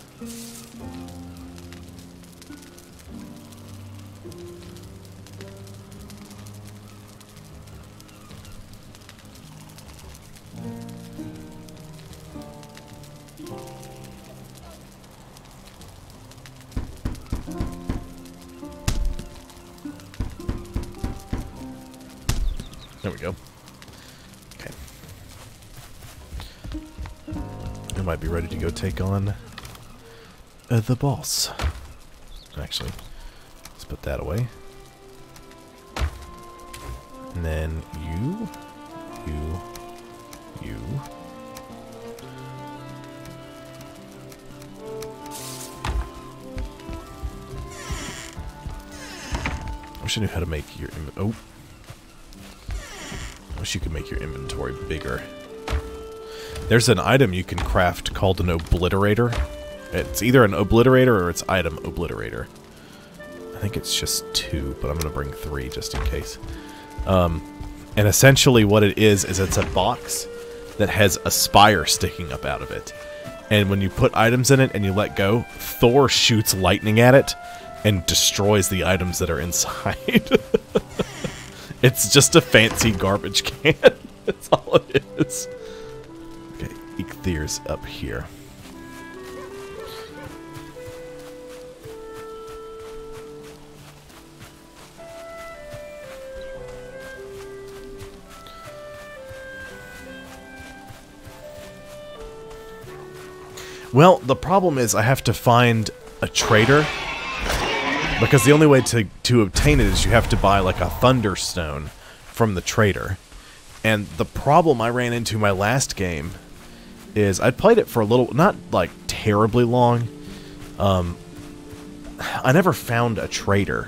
Take on uh, the boss. Actually, let's put that away. And then you, you, you. I wish I knew how to make your... Oh. I wish you could make your inventory bigger. There's an item you can craft called an obliterator. It's either an obliterator or it's item obliterator. I think it's just two, but I'm going to bring three just in case. Um, and essentially what it is, is it's a box that has a spire sticking up out of it. And when you put items in it and you let go, Thor shoots lightning at it and destroys the items that are inside. <laughs> It's just a fancy garbage can. <laughs> That's all it is. Eikthyr's up here. Well, the problem is I have to find a trader because the only way to, to obtain it is you have to buy like a thunderstone from the trader. And the problem I ran into my last game is I'd played it for a little, not like terribly long. Um, I never found a trader.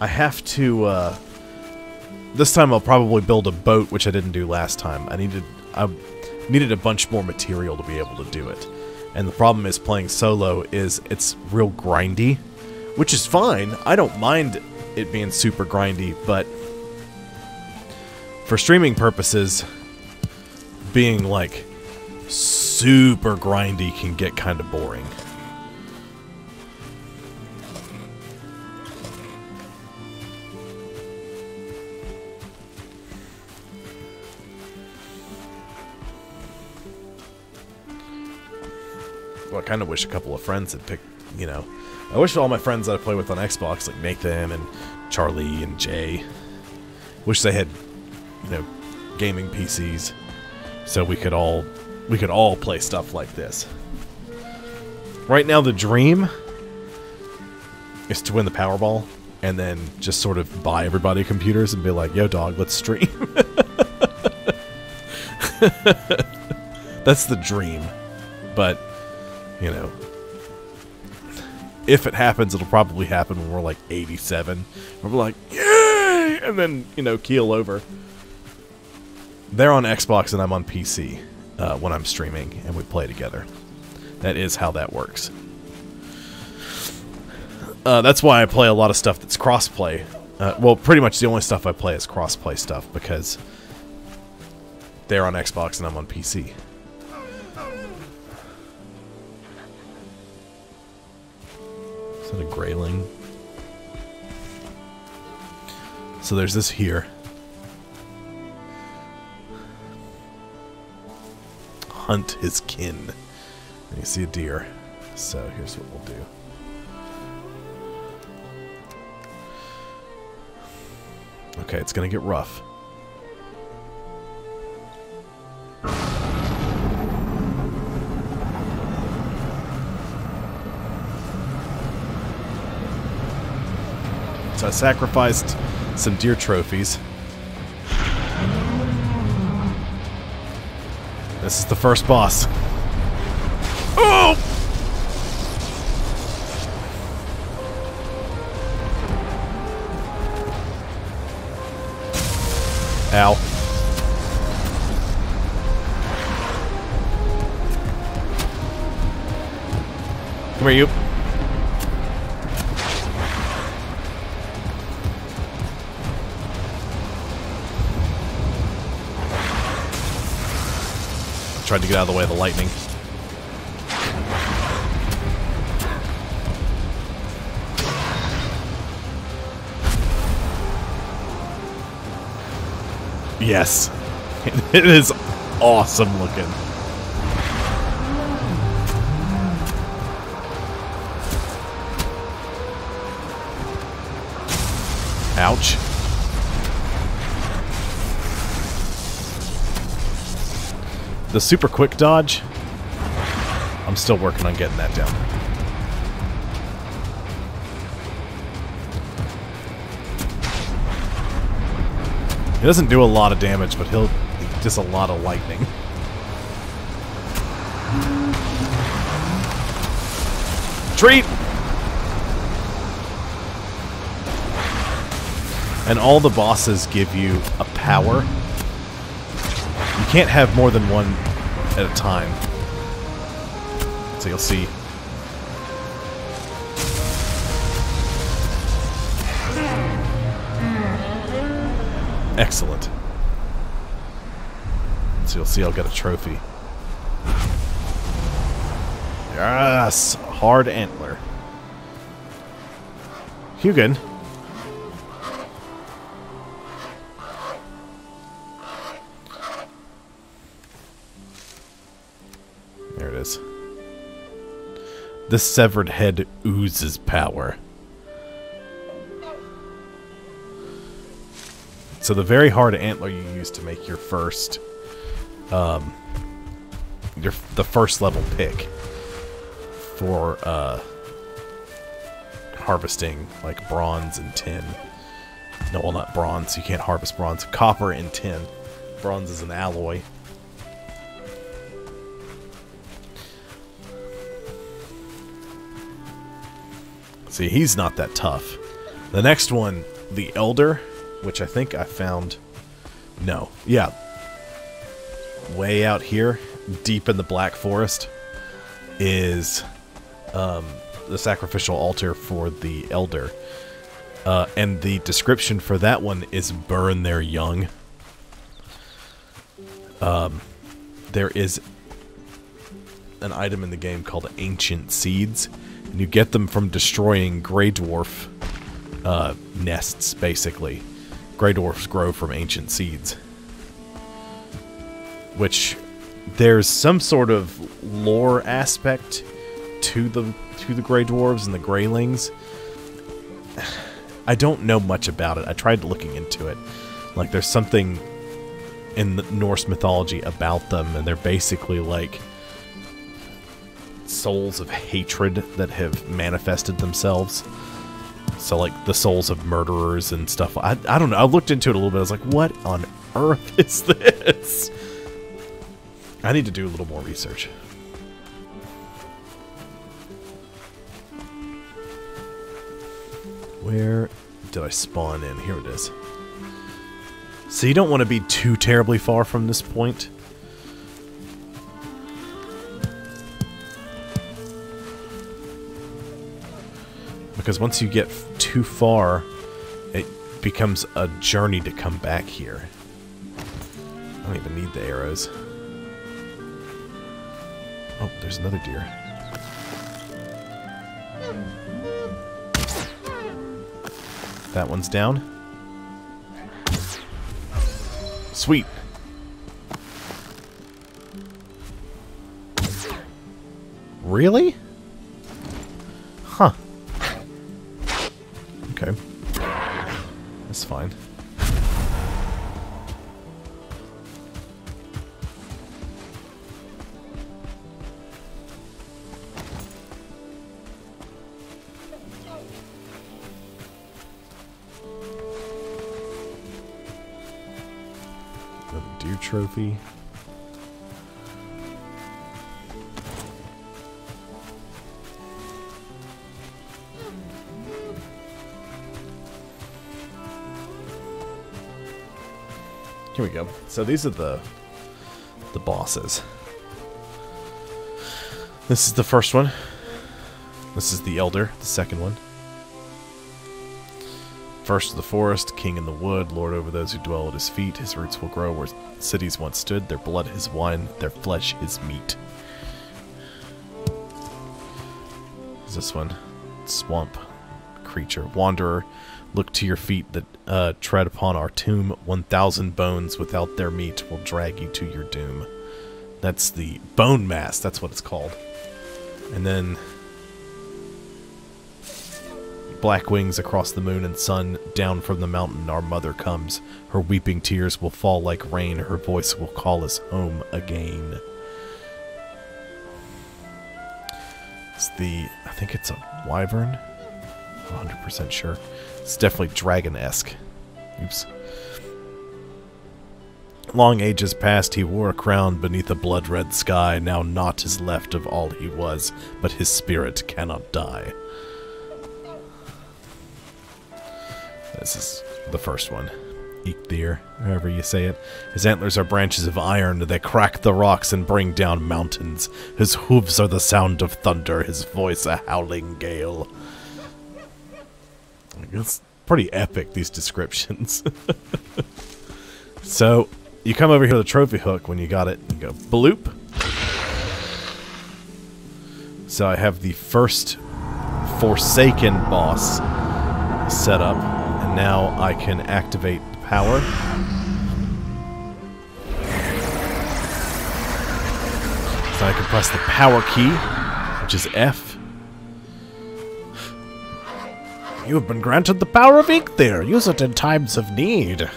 I have to, uh, this time I'll probably build a boat, which I didn't do last time. I needed, I needed a bunch more material to be able to do it. And the problem is playing solo is it's real grindy which is fine. I don't mind it being super grindy, but for streaming purposes, being like super grindy can get kind of boring. Well, I kind of wish a couple of friends had picked, you know, I wish all my friends that I play with on Xbox, like Nathan and Charlie and Jay, wish they had, you know, gaming PCs, so we could all we could all play stuff like this. Right now, the dream is to win the Powerball and then just sort of buy everybody computers and be like, "Yo, dog, let's stream." <laughs> That's the dream. But, you know, if it happens, it'll probably happen when we're like 87. We're like, yay! And then, you know, keel over. They're on Xbox and I'm on PC uh, when I'm streaming and we play together. That is how that works. Uh, that's why I play a lot of stuff that's crossplay. Uh, well, pretty much the only stuff I play is crossplay stuff because they're on Xbox and I'm on PC. Is that a greyling? So there's this here. Hunt his kin. And you see a deer. So here's what we'll do. Okay, it's gonna get rough. So I sacrificed some deer trophies. This is the first boss. Oh! Ow. Come here, you. Tried to get out of the way of the lightning. Yes. <laughs> It is awesome looking. Ouch. The super quick dodge, I'm still working on getting that down. He doesn't do a lot of damage, but he'll just a lot of lightning. Treat! And all the bosses give you a power. Can't have more than one at a time. So you'll see Excellent. So you'll see I'll get a trophy. Yes! Hard antler. Hugin. The severed head oozes power. So the very hard antler you use to make your first, um, your the first level pick for uh, harvesting like bronze and tin. No, well, not bronze. You can't harvest bronze. Copper and tin. Bronze is an alloy. See, he's not that tough. The next one, the Elder, which I think I found... No. Yeah. Way out here, deep in the Black Forest, is um, the sacrificial altar for the Elder. Uh, and the description for that one is burn their young. Um, there is an item in the game called Ancient Seeds, and you get them from destroying Greydwarf uh, nests, basically. Greydwarfs grow from ancient seeds. Which there's some sort of lore aspect to the to the Greydwarves and the Greylings. <sighs> I don't know much about it. I tried looking into it. Like there's something in the Norse mythology about them and they're basically like souls of hatred that have manifested themselves. So like the souls of murderers and stuff. I, I don't know. I looked into it a little bit. I was like, what on earth <laughs> is this? I need to do a little more research. Where did I spawn in? Here it is. So you don't want to be too terribly far from this point. Because once you get too far, it becomes a journey to come back here. I don't even need the arrows. Oh, there's another deer. That one's down. Sweet. Really? Huh. That's fine. Another deer trophy. Here we go. So these are the the bosses. This is the first one. This is the elder, the second one. First of the forest, king in the wood, lord over those who dwell at his feet. His roots will grow where cities once stood, their blood is wine, their flesh is meat. Is this one? Swamp creature, wanderer, look to your feet that uh, tread upon our tomb. One thousand bones without their meat will drag you to your doom. That's the bone mass. That's what it's called. And then black wings across the moon and sun, down from the mountain our mother comes. Her weeping tears will fall like rain, her voice will call us home again. It's the, I think it's a wyvern? 100% sure. It's definitely dragon-esque. Oops. Long ages past he wore a crown beneath a blood-red sky, now naught is left of all he was, but his spirit cannot die. This is the first one. Eikthyr, however you say it. His antlers are branches of iron that crack the rocks and bring down mountains. His hooves are the sound of thunder, his voice a howling gale. It's pretty epic, these descriptions. <laughs> so, you come over here with a trophy hook when you got it, you go bloop. So I have the first Forsaken boss set up, and now I can activate power. So I can press the power key, which is F. You have been granted the power of Eikthyr. Use it in times of need.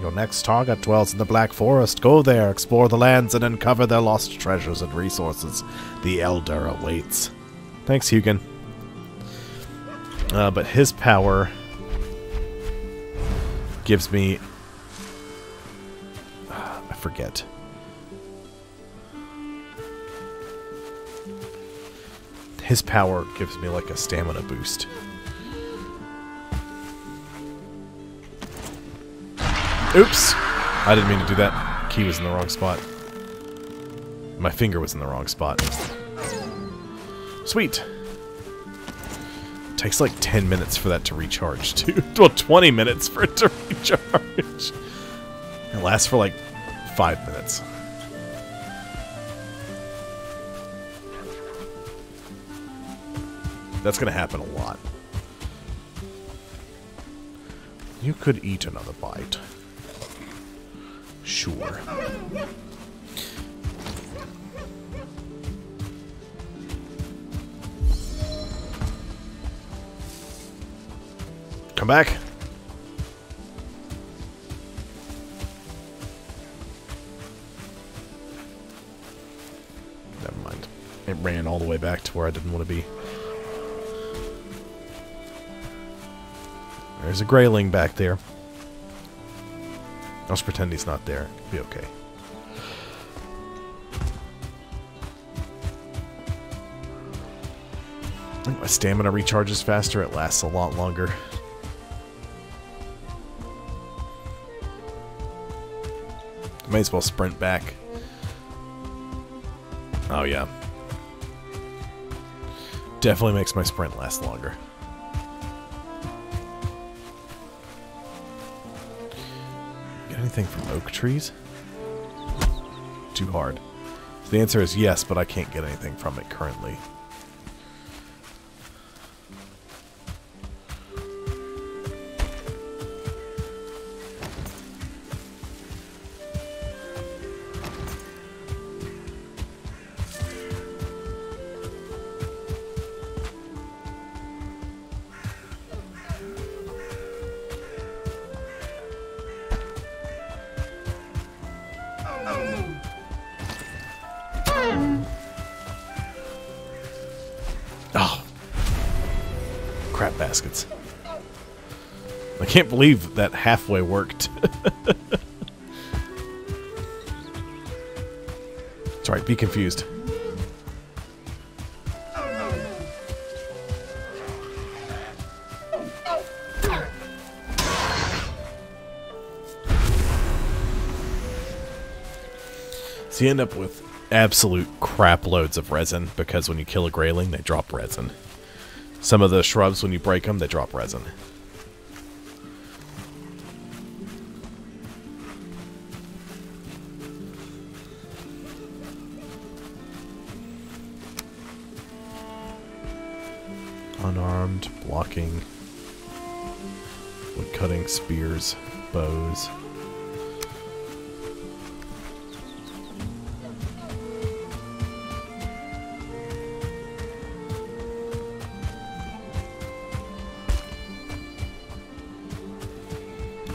Your next target dwells in the Black Forest. Go there, explore the lands, and uncover their lost treasures and resources. The Elder awaits. Thanks, Hugin. Uh, but his power gives me... I forget. His power gives me like a stamina boost. Oops! I didn't mean to do that. Key was in the wrong spot. My finger was in the wrong spot. Sweet! Takes like 10 minutes for that to recharge, <laughs> too. well, 20 minutes for it to recharge. It lasts for like 5 minutes. That's gonna happen a lot. You could eat another bite. Sure. Come back. Never mind. It ran all the way back to where I didn't want to be. There's a greyling back there. I'll just pretend he's not there. Be okay. My stamina recharges faster, it lasts a lot longer. Might as well sprint back. Oh yeah. Definitely makes my sprint last longer. Anything from oak trees? Too hard. The answer is yes, but I can't get anything from it currently. Believe that halfway worked. <laughs> it's alright, be confused. So you end up with absolute crap loads of resin because when you kill a greyling, they drop resin. Some of the shrubs, when you break them, they drop resin. Bows.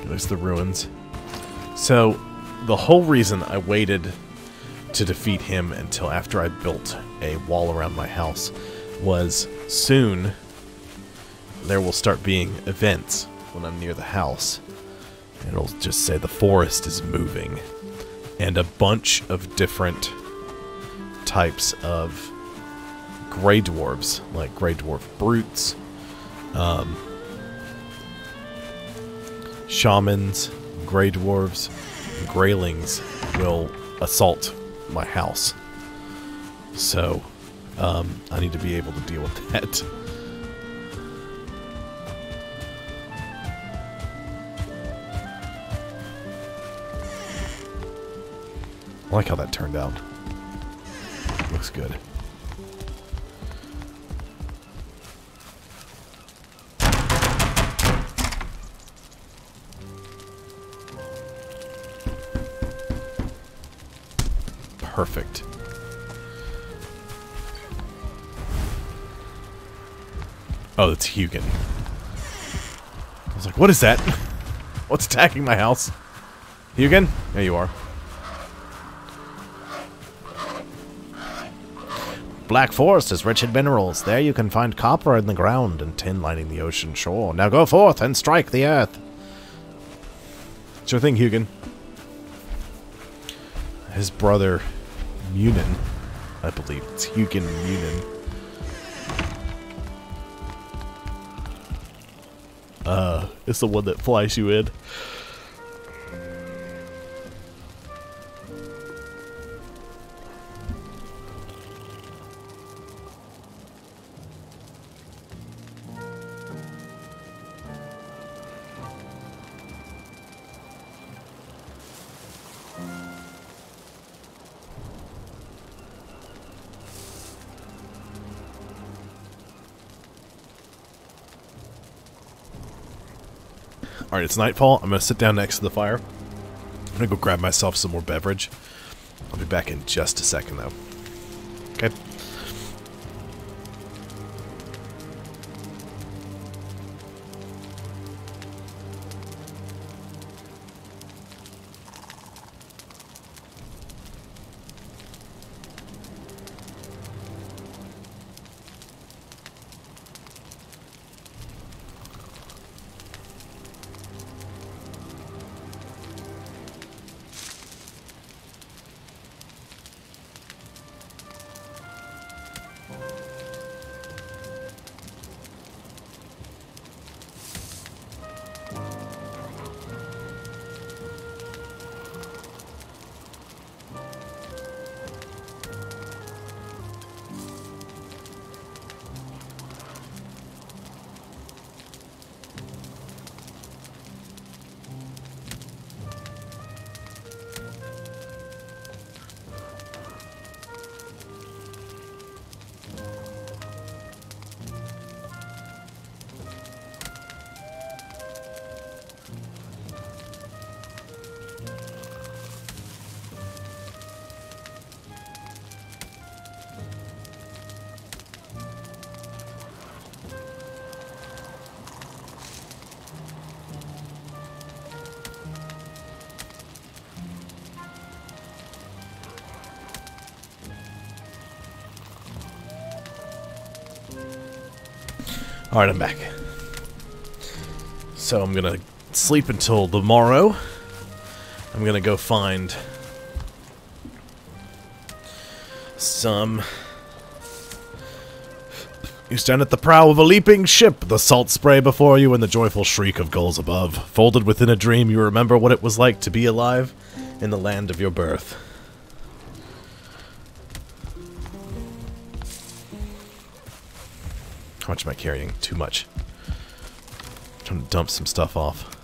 There's the ruins. So, the whole reason I waited to defeat him until after I built a wall around my house was soon there will start being events when I'm near the house. It'll just say the forest is moving. And a bunch of different types of greydwarves, like greydwarf brutes, um, shamans, gray dwarves, greylings will assault my house. So, um, I need to be able to deal with <laughs> that. I like how that turned out. Looks good. Perfect. Oh, that's Hugin. I was like, what is that? <laughs> What's attacking my house? Hugin? There you are. Black Forest is rich in minerals. There you can find copper in the ground and tin lining the ocean shore. Now go forth and strike the earth. Sure thing, Hugin. His brother, Munin, I believe. It's Hugin Munin. Uh, it's the one that flies you in. It's nightfall. I'm going to sit down next to the fire. I'm going to go grab myself some more beverage. I'll be back in just a second, though. Alright, I'm back. So I'm gonna sleep until the morrow. I'm gonna go find some. You stand at the prow of a leaping ship, the salt spray before you, and the joyful shriek of gulls above. Folded within a dream, you remember what it was like to be alive in the land of your birth. Much am I carrying? Too much. I'm trying to dump some stuff off.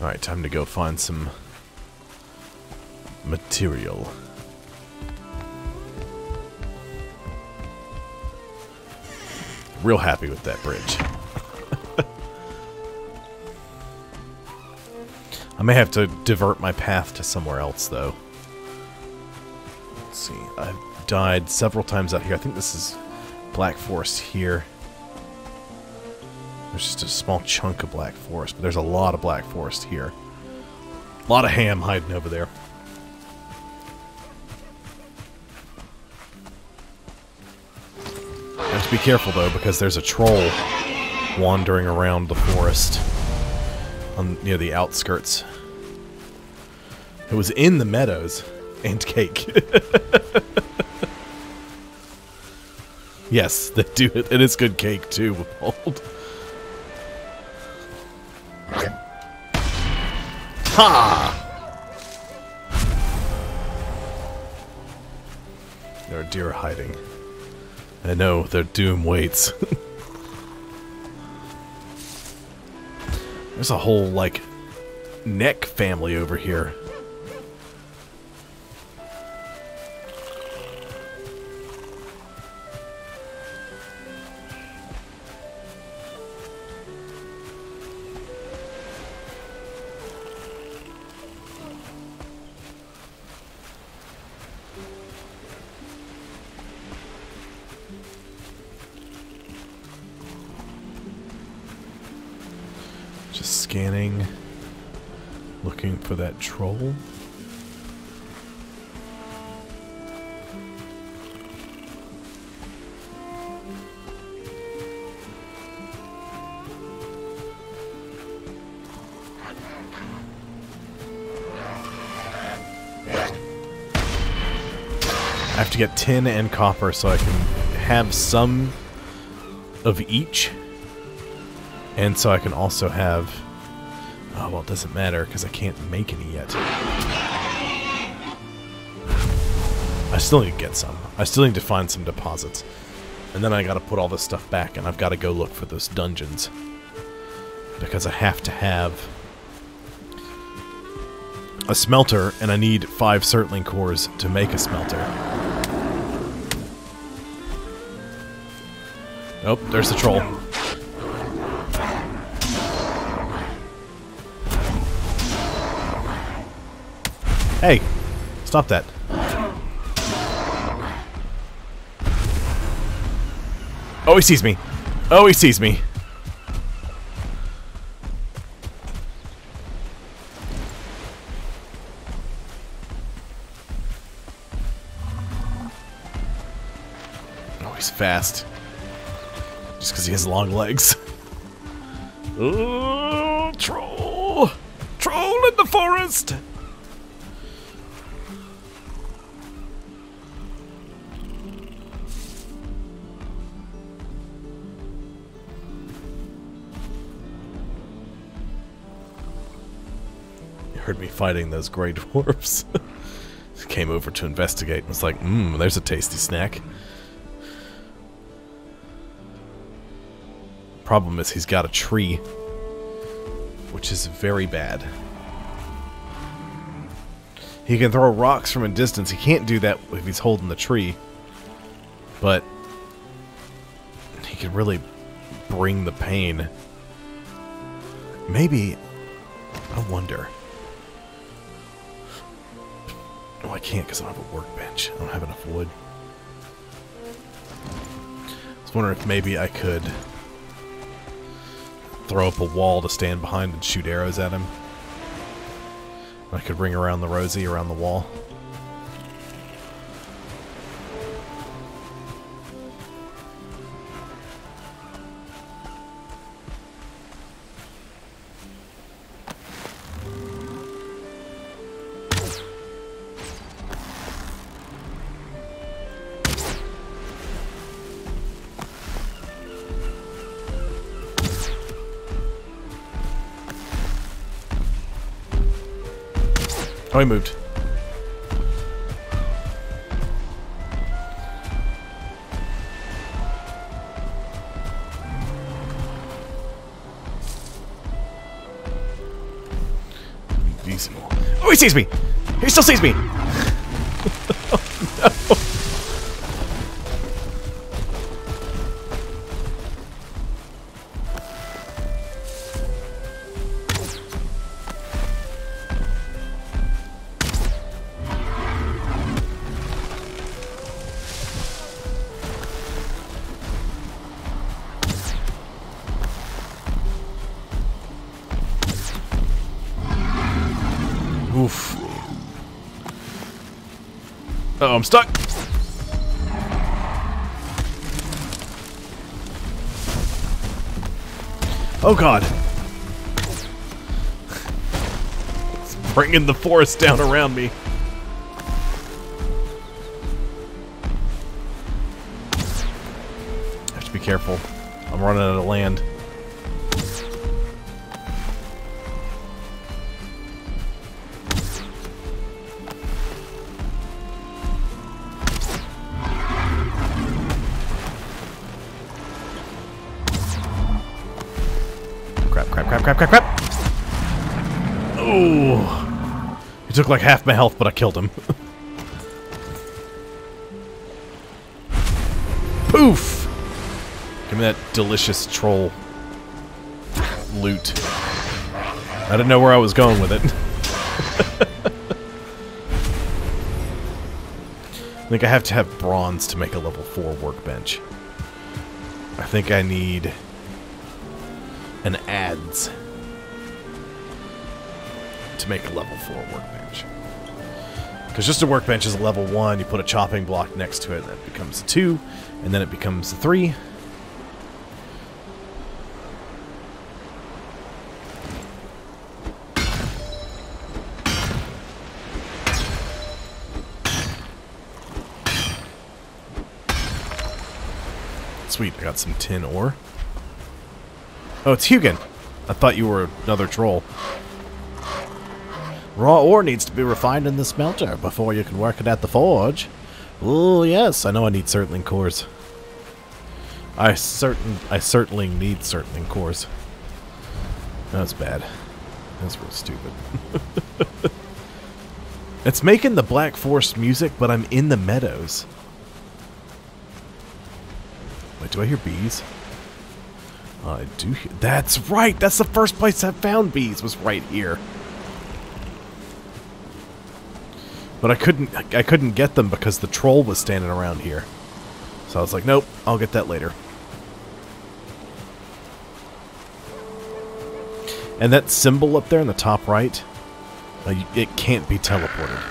Alright, time to go find some material. Real happy with that bridge. <laughs> I may have to divert my path to somewhere else, though. Let's see. I've died several times out here. I think this is Black Forest here. There's just a small chunk of Black Forest, but there's a lot of Black Forest here. A lot of ham hiding over there. have to be careful, though, because there's a troll wandering around the forest on near the outskirts. It was in the meadows and cake. <laughs> yes, they do it. It is good cake too. Hold. Ha! There are deer hiding. I know their doom waits. <laughs> There's a whole, like, neck family over here. Troll. I have to get tin and copper so I can have some of each. And so I can also have... Oh, well, it doesn't matter because I can't make any yet. I still need to get some. I still need to find some deposits. And then I gotta put all this stuff back, and I've gotta go look for those dungeons. Because I have to have a smelter, and I need five Surtling cores to make a smelter. Oh, there's the troll. Hey, stop that. Oh, he sees me. Oh, he sees me. Oh, he's fast. Just because he has long legs. oh, troll! Troll in the forest! Fighting those gray <laughs> dwarfs. Came over to investigate and was like, mmm, there's a tasty snack. Problem is he's got a tree, which is very bad. He can throw rocks from a distance. He can't do that if he's holding the tree. But he can really bring the pain. Maybe. I wonder. Oh, I can't because I don't have a workbench. I don't have enough wood. I was wondering if maybe I could throw up a wall to stand behind and shoot arrows at him. I could ring around the Rosie around the wall. Oh, he moved. Oh, he sees me! He still sees me! I'm stuck. Oh god. it's bringing the forest down around me. I have to be careful. I'm running out of land. Crap, crap, crap! Oh! He took like half my health, but I killed him. <laughs> Poof! Give me that delicious troll loot. I didn't know where I was going with it. <laughs> I think I have to have bronze to make a level 4 workbench. I think I need an adze make a level 4 workbench. Because just a workbench is a level 1, you put a chopping block next to it, and that becomes a 2, and then it becomes a 3. Sweet, I got some tin ore. Oh, it's Hugin. I thought you were another troll. Raw ore needs to be refined in the smelter before you can work it at the forge. Oh yes, I know I need Surtling cores. I certain I certainly need Surtling cores. That's bad. That's real stupid. <laughs> it's making the Black Forest music, but I'm in the meadows. Wait, do I hear bees? I do hear. That's right. That's the first place I found bees. Was right here. But I couldn't. I couldn't get them because the troll was standing around here. So I was like, nope. I'll get that later. And that symbol up there in the top right, uh, it can't be teleported.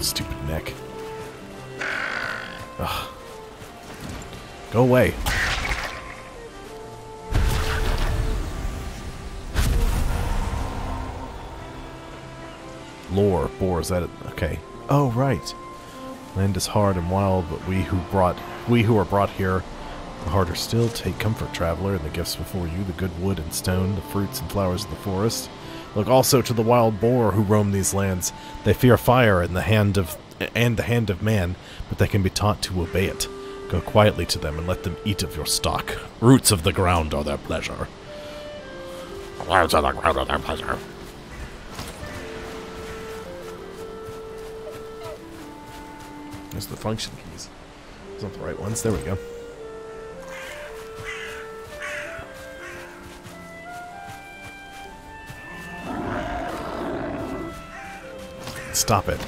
Stupid neck. Ugh. Go away. Lore, boar, is that it? Okay. Oh, right. Land is hard and wild, but we who brought we who are brought here are harder still. Take comfort, traveler, in the gifts before you, the good wood and stone, the fruits and flowers of the forest. Look also to the wild boar who roam these lands. They fear fire and the hand of and the hand of man, but they can be taught to obey it. Go quietly to them and let them eat of your stock. Roots of the ground are their pleasure. Roots of the ground are their pleasure. There's the function keys. Those aren't the right ones. There we go. Stop it.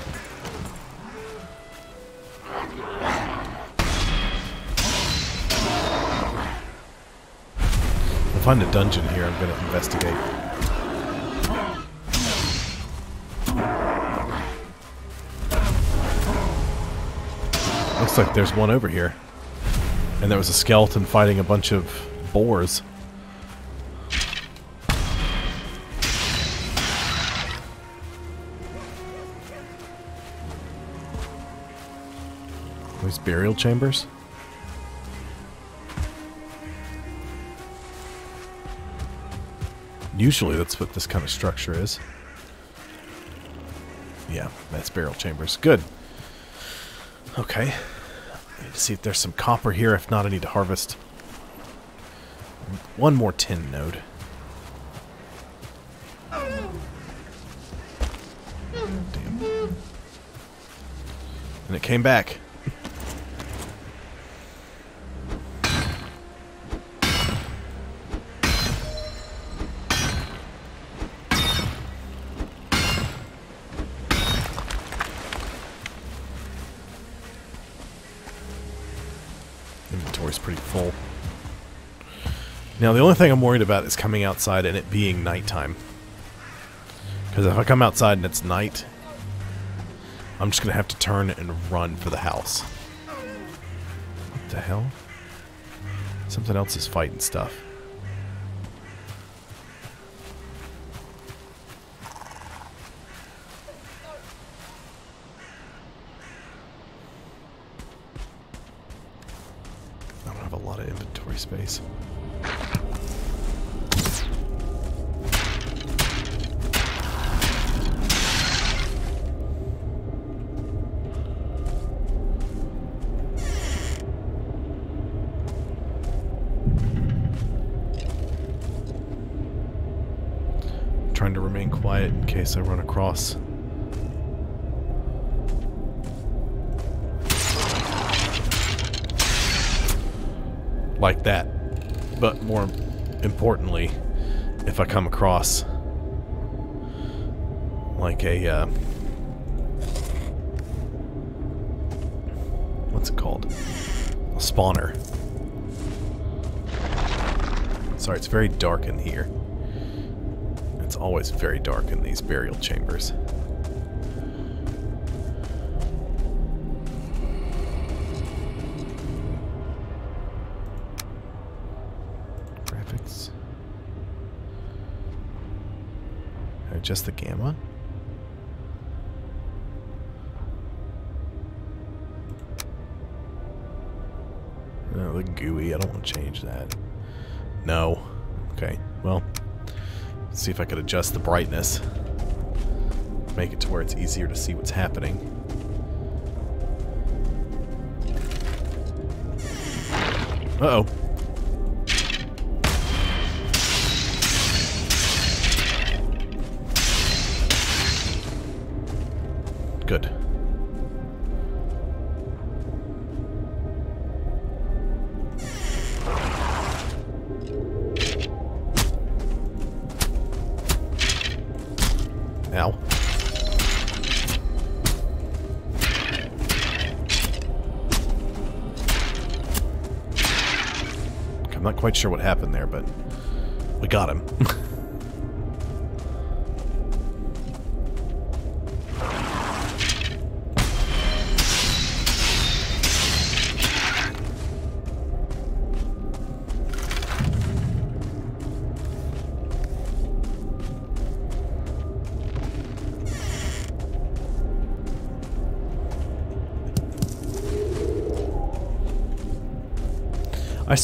I'll find a dungeon here I'm going to investigate. Looks like there's one over here. And there was a skeleton fighting a bunch of boars. These burial chambers? Usually that's what this kind of structure is. Yeah, that's burial chambers. Good. Okay. Need to see if there's some copper here. If not, I need to harvest one more tin node. Damn. And it came back. Full. Now, the only thing I'm worried about is coming outside and it being nighttime. Because if I come outside and it's night, I'm just going to have to turn and run for the house. What the hell? Something else is fighting stuff. Case I run across like that. But more importantly, if I come across like a uh, what's it called? A spawner. Sorry, it's very dark in here. Always very dark in these burial chambers. Graphics. Oh, Adjust the gamma. No, the GUI. I don't want to change that. No. Okay. Well, see if I could adjust the brightness. Make it to where it's easier to see what's happening. Uh-oh.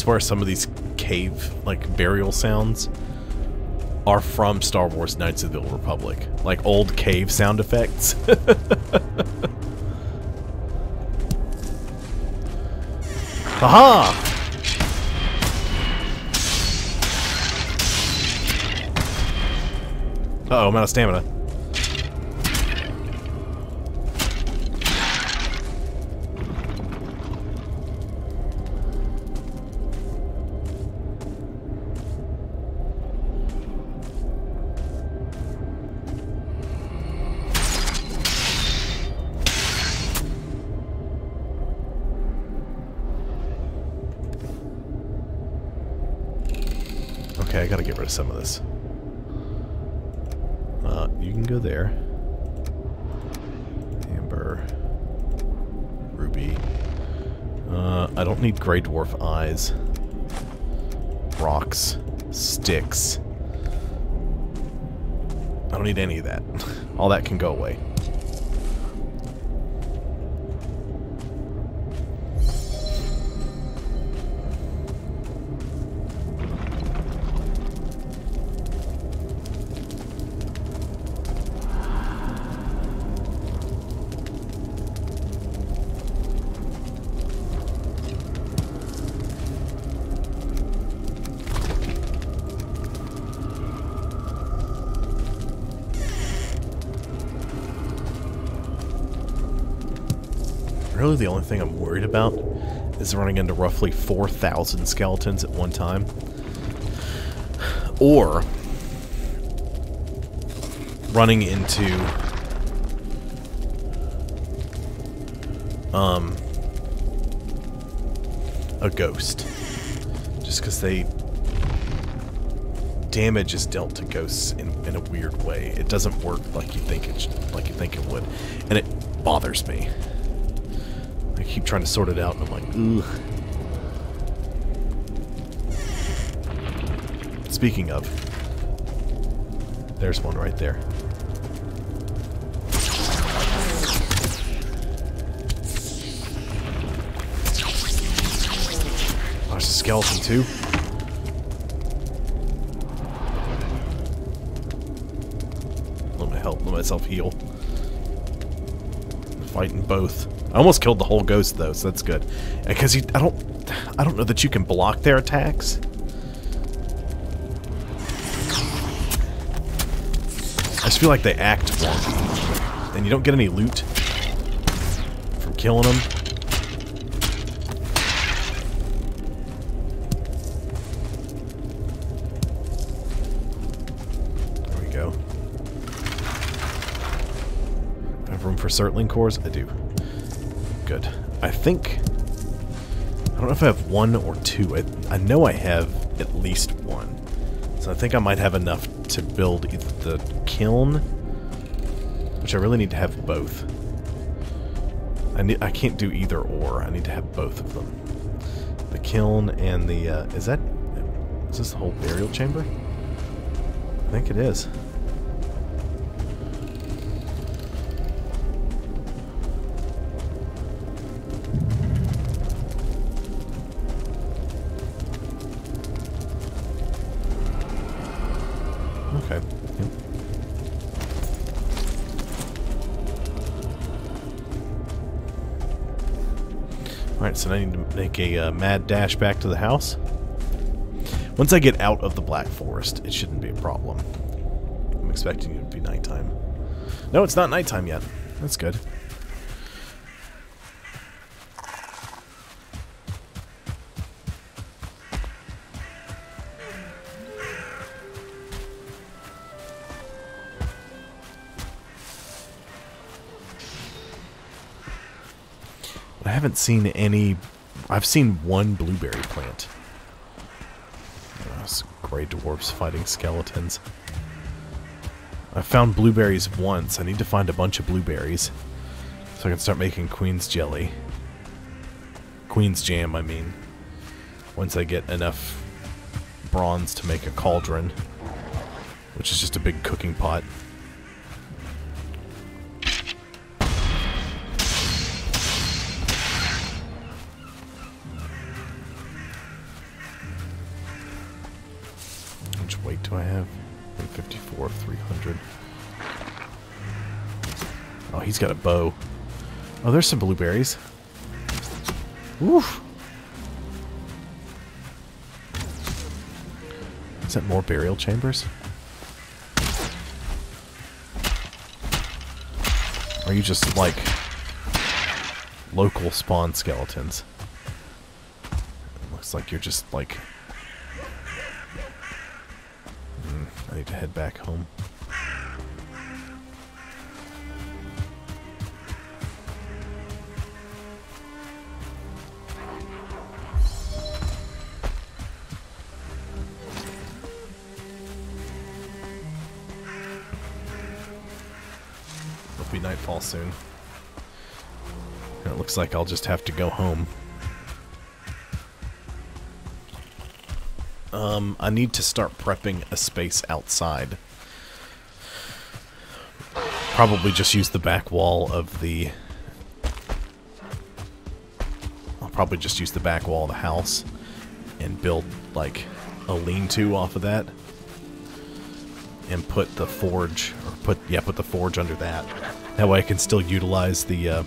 Swear some of these cave, like, burial sounds are from Star Wars Knights of the Old Republic. Like, old cave sound effects. <laughs> Aha! Uh-oh, I'm out of stamina. Some of this. Uh, you can go there. Amber. Ruby. Uh, I don't need Greydwarf eyes. Rocks. Sticks. I don't need any of that. <laughs> All that can go away. Thing I'm worried about is running into roughly 4,000 skeletons at one time. Or running into um a ghost. Just because they damage is dealt to ghosts in, in a weird way. It doesn't work like you think it like you think it would, and it bothers me. Keep trying to sort it out, and I'm like, ugh. Speaking of, there's one right there. Oh, there's a skeleton too. Let me help let myself heal. Fighting both. I almost killed the whole ghost though, so that's good. Uh, because you, I don't, I don't know that you can block their attacks. I just feel like they act and you don't get any loot from killing them. There we go. I have room for Surtling cores? I do. Good. I think... I don't know if I have one or two. I, I know I have at least one. So I think I might have enough to build either the kiln, which I really need to have both. I need, I can't do either or. I need to have both of them. The kiln and the... Uh, is that... Is this the whole burial chamber? I think it is. Alright, so I need to make a uh, mad dash back to the house. Once I get out of the Black Forest, it shouldn't be a problem. I'm expecting it to be nighttime. No, it's not nighttime yet. That's good. Haven't seen any... I've seen one blueberry plant. It's Greydwarfs fighting skeletons. I found blueberries once. I need to find a bunch of blueberries so I can start making queen's jelly. Queen's jam, I mean. Once I get enough bronze to make a cauldron, which is just a big cooking pot. He's got a bow. Oh, there's some blueberries. Woof. Is that more burial chambers? Are you just like local spawn skeletons? It looks like you're just like Mm, I need to head back home. Like I'll just have to go home. Um, I need to start prepping a space outside. Probably just use the back wall of the... I'll probably just use the back wall of the house and build, like, a lean-to off of that. And put the forge, or put, yeah, put the forge under that. That way I can still utilize the, uh,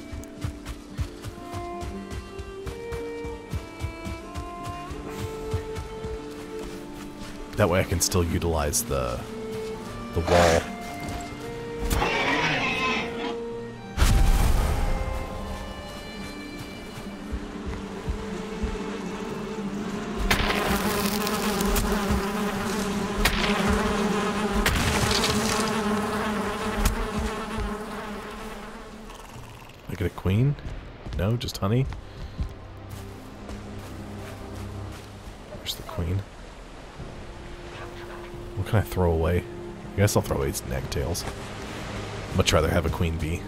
That way I can still utilize the the wall. I get a queen? No, just honey? Can I throw away? I guess I'll throw away these necktails. Much rather have a queen bee.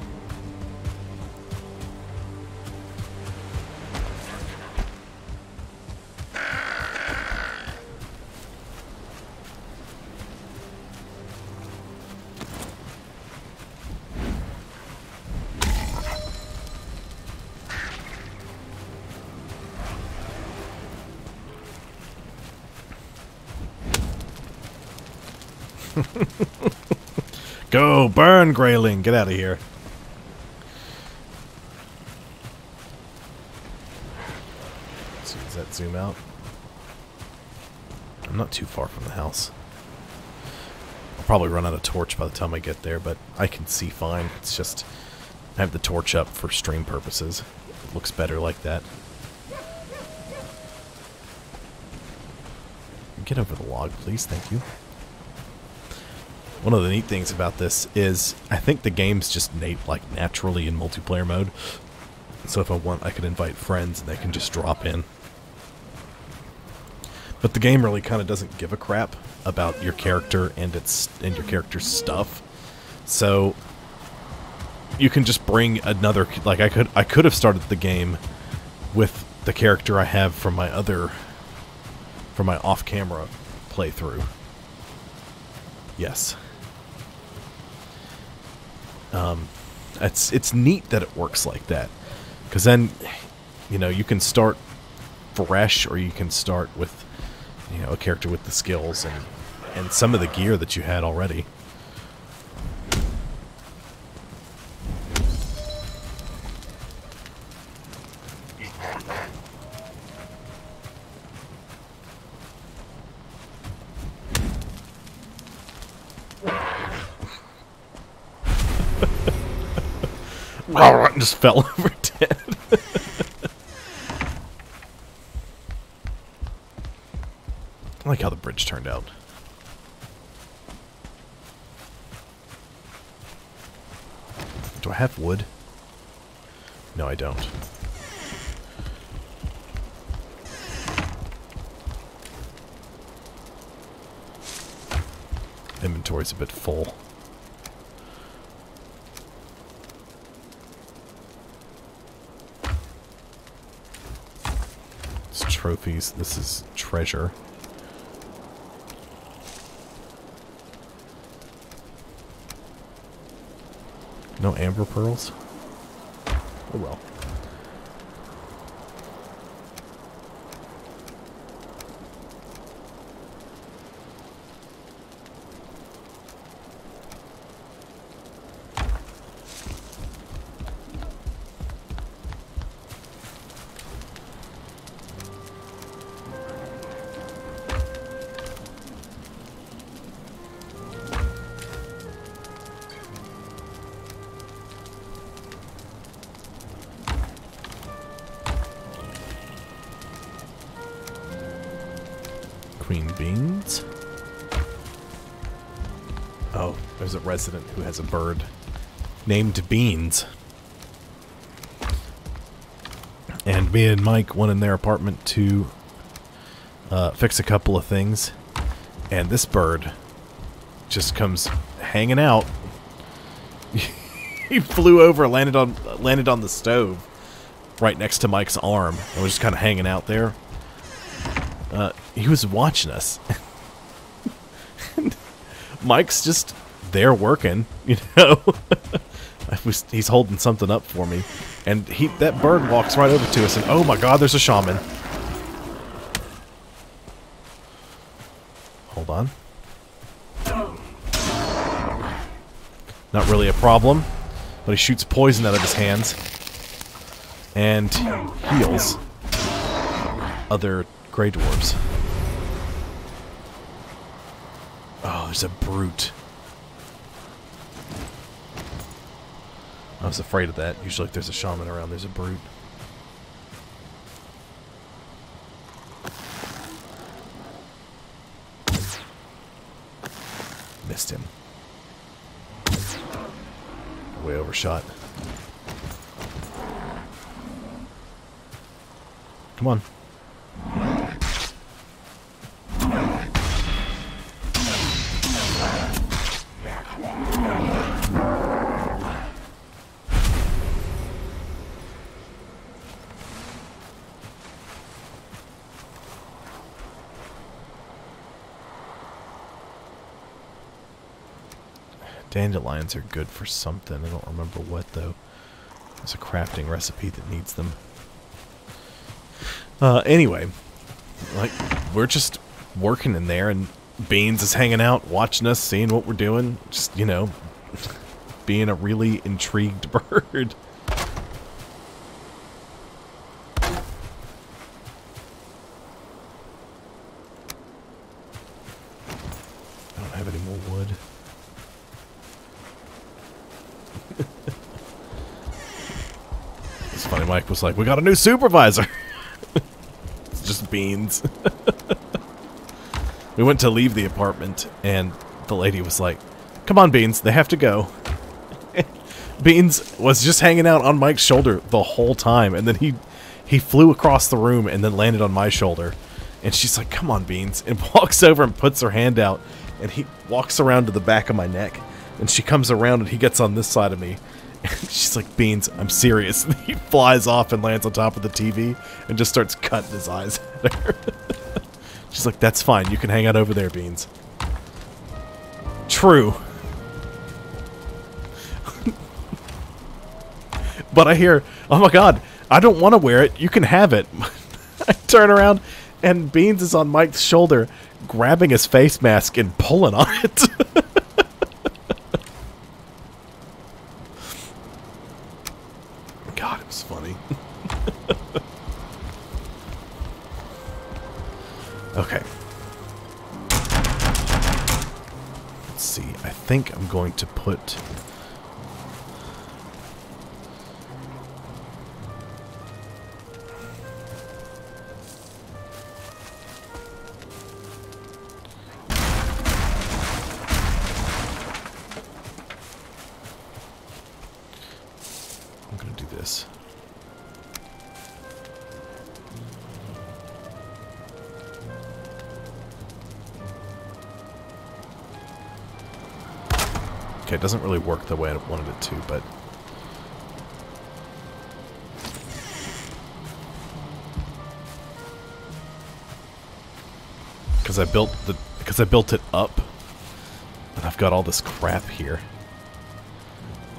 Burn, Greyling! Get out of here. Does that zoom out? I'm not too far from the house. I'll probably run out of torch by the time I get there, but I can see fine. It's just I have the torch up for stream purposes. It looks better like that. Get over the log, please. Thank you. One of the neat things about this is I think the game's just nat like naturally in multiplayer mode. So if I want, I can invite friends and they can just drop in. But the game really kind of doesn't give a crap about your character and its and your character's stuff. So you can just bring another like I could I could have started the game with the character I have from my other from my off-camera playthrough. Yes. Um, it's it's neat that it works like that, because then, you know, you can start fresh, or you can start with, you know, a character with the skills and and some of the gear that you had already. Just fell <laughs> over dead. I like how the bridge turned out. Do I have wood? No, I don't. Inventory's a bit full. It's trophies. This is treasure. No amber pearls? Oh well. Beans. Oh, there's a resident who has a bird named Beans. And me and Mike went in their apartment to uh, fix a couple of things. And this bird just comes hanging out. <laughs> he flew over, landed on landed on the stove, right next to Mike's arm, and was just kind of hanging out there. He was watching us. <laughs> Mike's just there working, <laughs> you know. Was, he's holding something up for me, and he that bird walks right over to us, and oh my God, there's a shaman. Hold on. Not really a problem, but he shoots poison out of his hands and heals other Greydwarves. There's a brute. I was afraid of that. Usually if there's a shaman around, there's a brute. Missed him. Way overshot. Come on. Dandelions are good for something. I don't remember what, though. There's a crafting recipe that needs them. Uh, anyway, like, we're just working in there, and Beans is hanging out, watching us, seeing what we're doing. Just, you know, <laughs> being a really intrigued <laughs> bird. I don't have any more wood. Was like, we got a new supervisor. it's <laughs> just beans. <laughs> we went to leave the apartment, and the lady was like, come on, Beans, they have to go. <laughs> Beans was just hanging out on Mike's shoulder the whole time, and then he he flew across the room and then landed on my shoulder. And she's like, come on, Beans, and walks over and puts her hand out, and he walks around to the back of my neck. And she comes around and he gets on this side of me. <laughs> She's like, Beans, I'm serious. And <laughs> he flies off and lands on top of the TV and just starts cutting his eyes at her. <laughs> she's like, that's fine. You can hang out over there, Beans. True. but I hear, oh my god, I don't want to wear it. You can have it. I turn around and Beans is on Mike's shoulder, grabbing his face mask and pulling on it. I think I'm going to put doesn't really work the way I wanted it to, but... Because I built the... Because I built it up, and I've got all this crap here.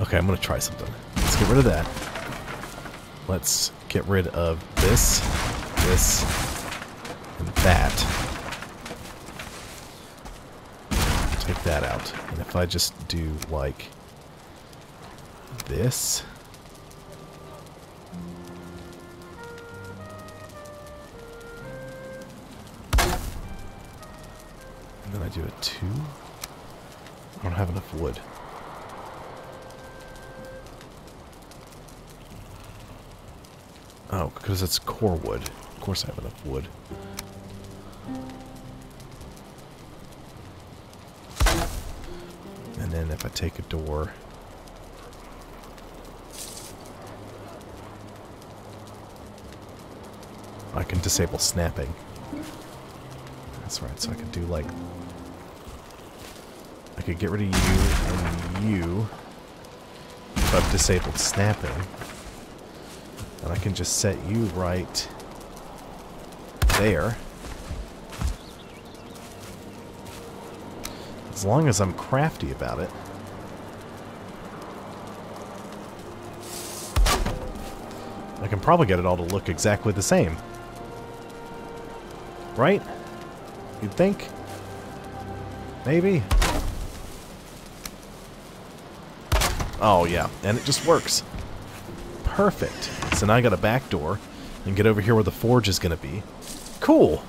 Okay, I'm gonna try something. Let's get rid of that. Let's get rid of this, this, and that. And if I just do, like, this... And then I do a two... I don't have enough wood. Oh, because it's core wood. Of course I have enough wood. If I take a door... I can disable snapping. That's right, so I can do like... I could get rid of you and you. so I've disabled snapping. And I can just set you right there. As long as I'm crafty about it. I can probably get it all to look exactly the same. Right? You'd think? Maybe? Oh, yeah. And it just works. Perfect. So now I got a back door and get over here where the forge is going to be. Cool.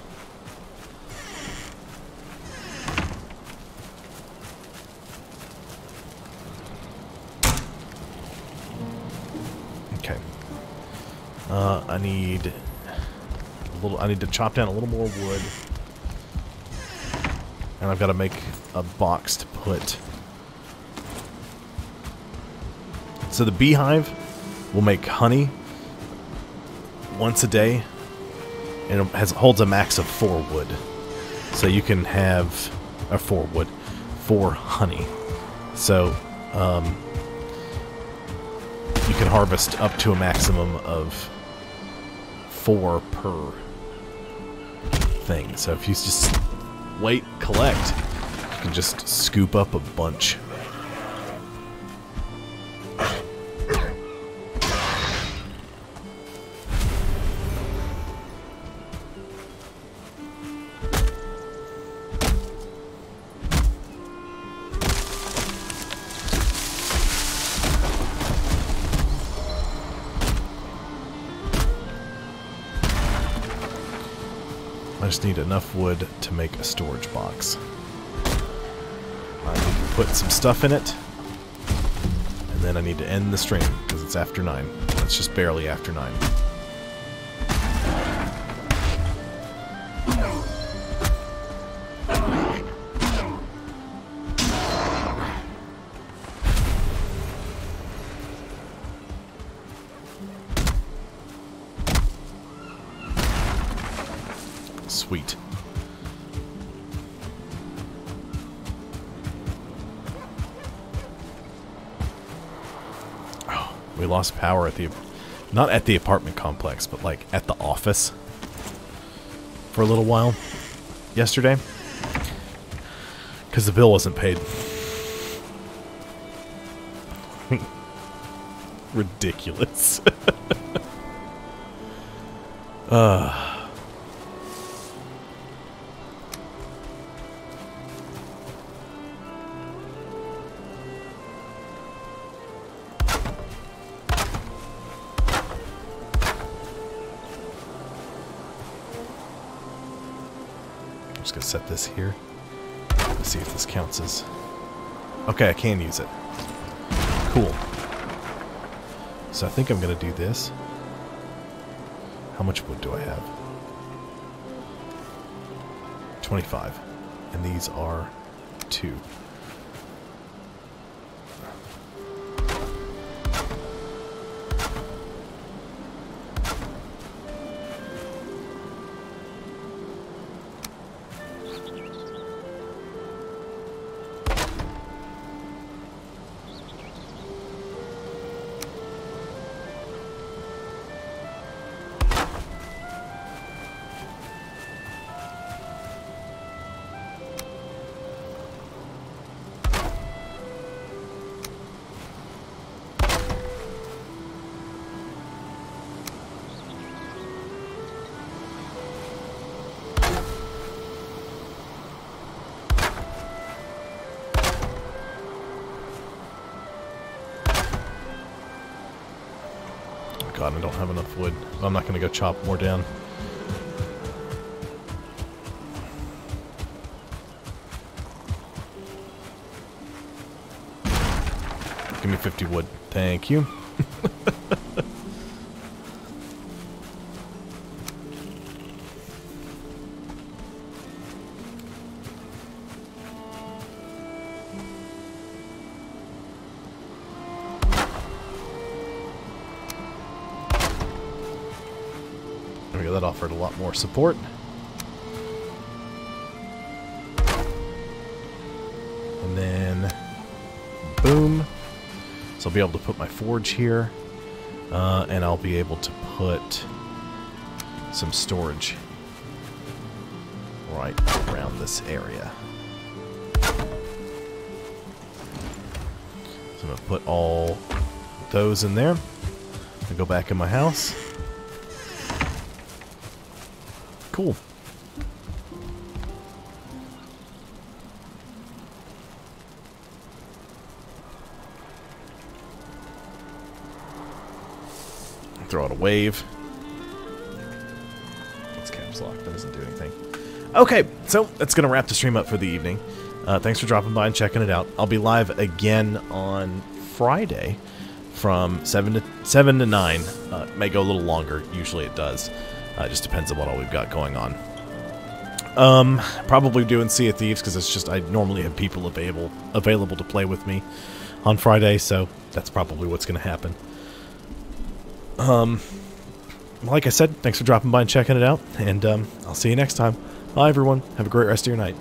I need to chop down a little more wood, and I've got to make a box to put. So the beehive will make honey once a day, and it has holds a max of four wood. So you can have a four wood, four honey. So um, you can harvest up to a maximum of four per thing. So if you just wait, collect, you can just scoop up a bunch. Need enough wood to make a storage box. I need to put some stuff in it. And then I need to end the stream, because it's after 9. It's just barely after 9. Sweet. Oh, we lost power at the... Not at the apartment complex, but like at the office. For a little while. Yesterday. Because the bill wasn't paid. <laughs> Ridiculous. <laughs> uh... here. Let's see if this counts as... Okay, I can use it. Cool. So I think I'm gonna do this. How much wood do I have? 25. And these are two. Don't have enough wood. I'm not going to go chop more down. Give me 50 wood. Thank you. Support. And then, boom. So I'll be able to put my forge here, uh, and I'll be able to put some storage right around this area. So I'm going to put all those in there. I go back in my house. Cool. Throw out a wave. It's caps lock. That doesn't do anything. Okay, so that's going to wrap the stream up for the evening. Uh, thanks for dropping by and checking it out. I'll be live again on Friday from 7 to 7 to 9. Uh, may go a little longer. Usually it does. Uh, it just depends on what all we've got going on. Um, probably doing Sea of Thieves because it's just I normally have people available available to play with me on Friday, so that's probably what's going to happen. Um, like I said, thanks for dropping by and checking it out, and um, I'll see you next time. Bye, everyone. Have a great rest of your night.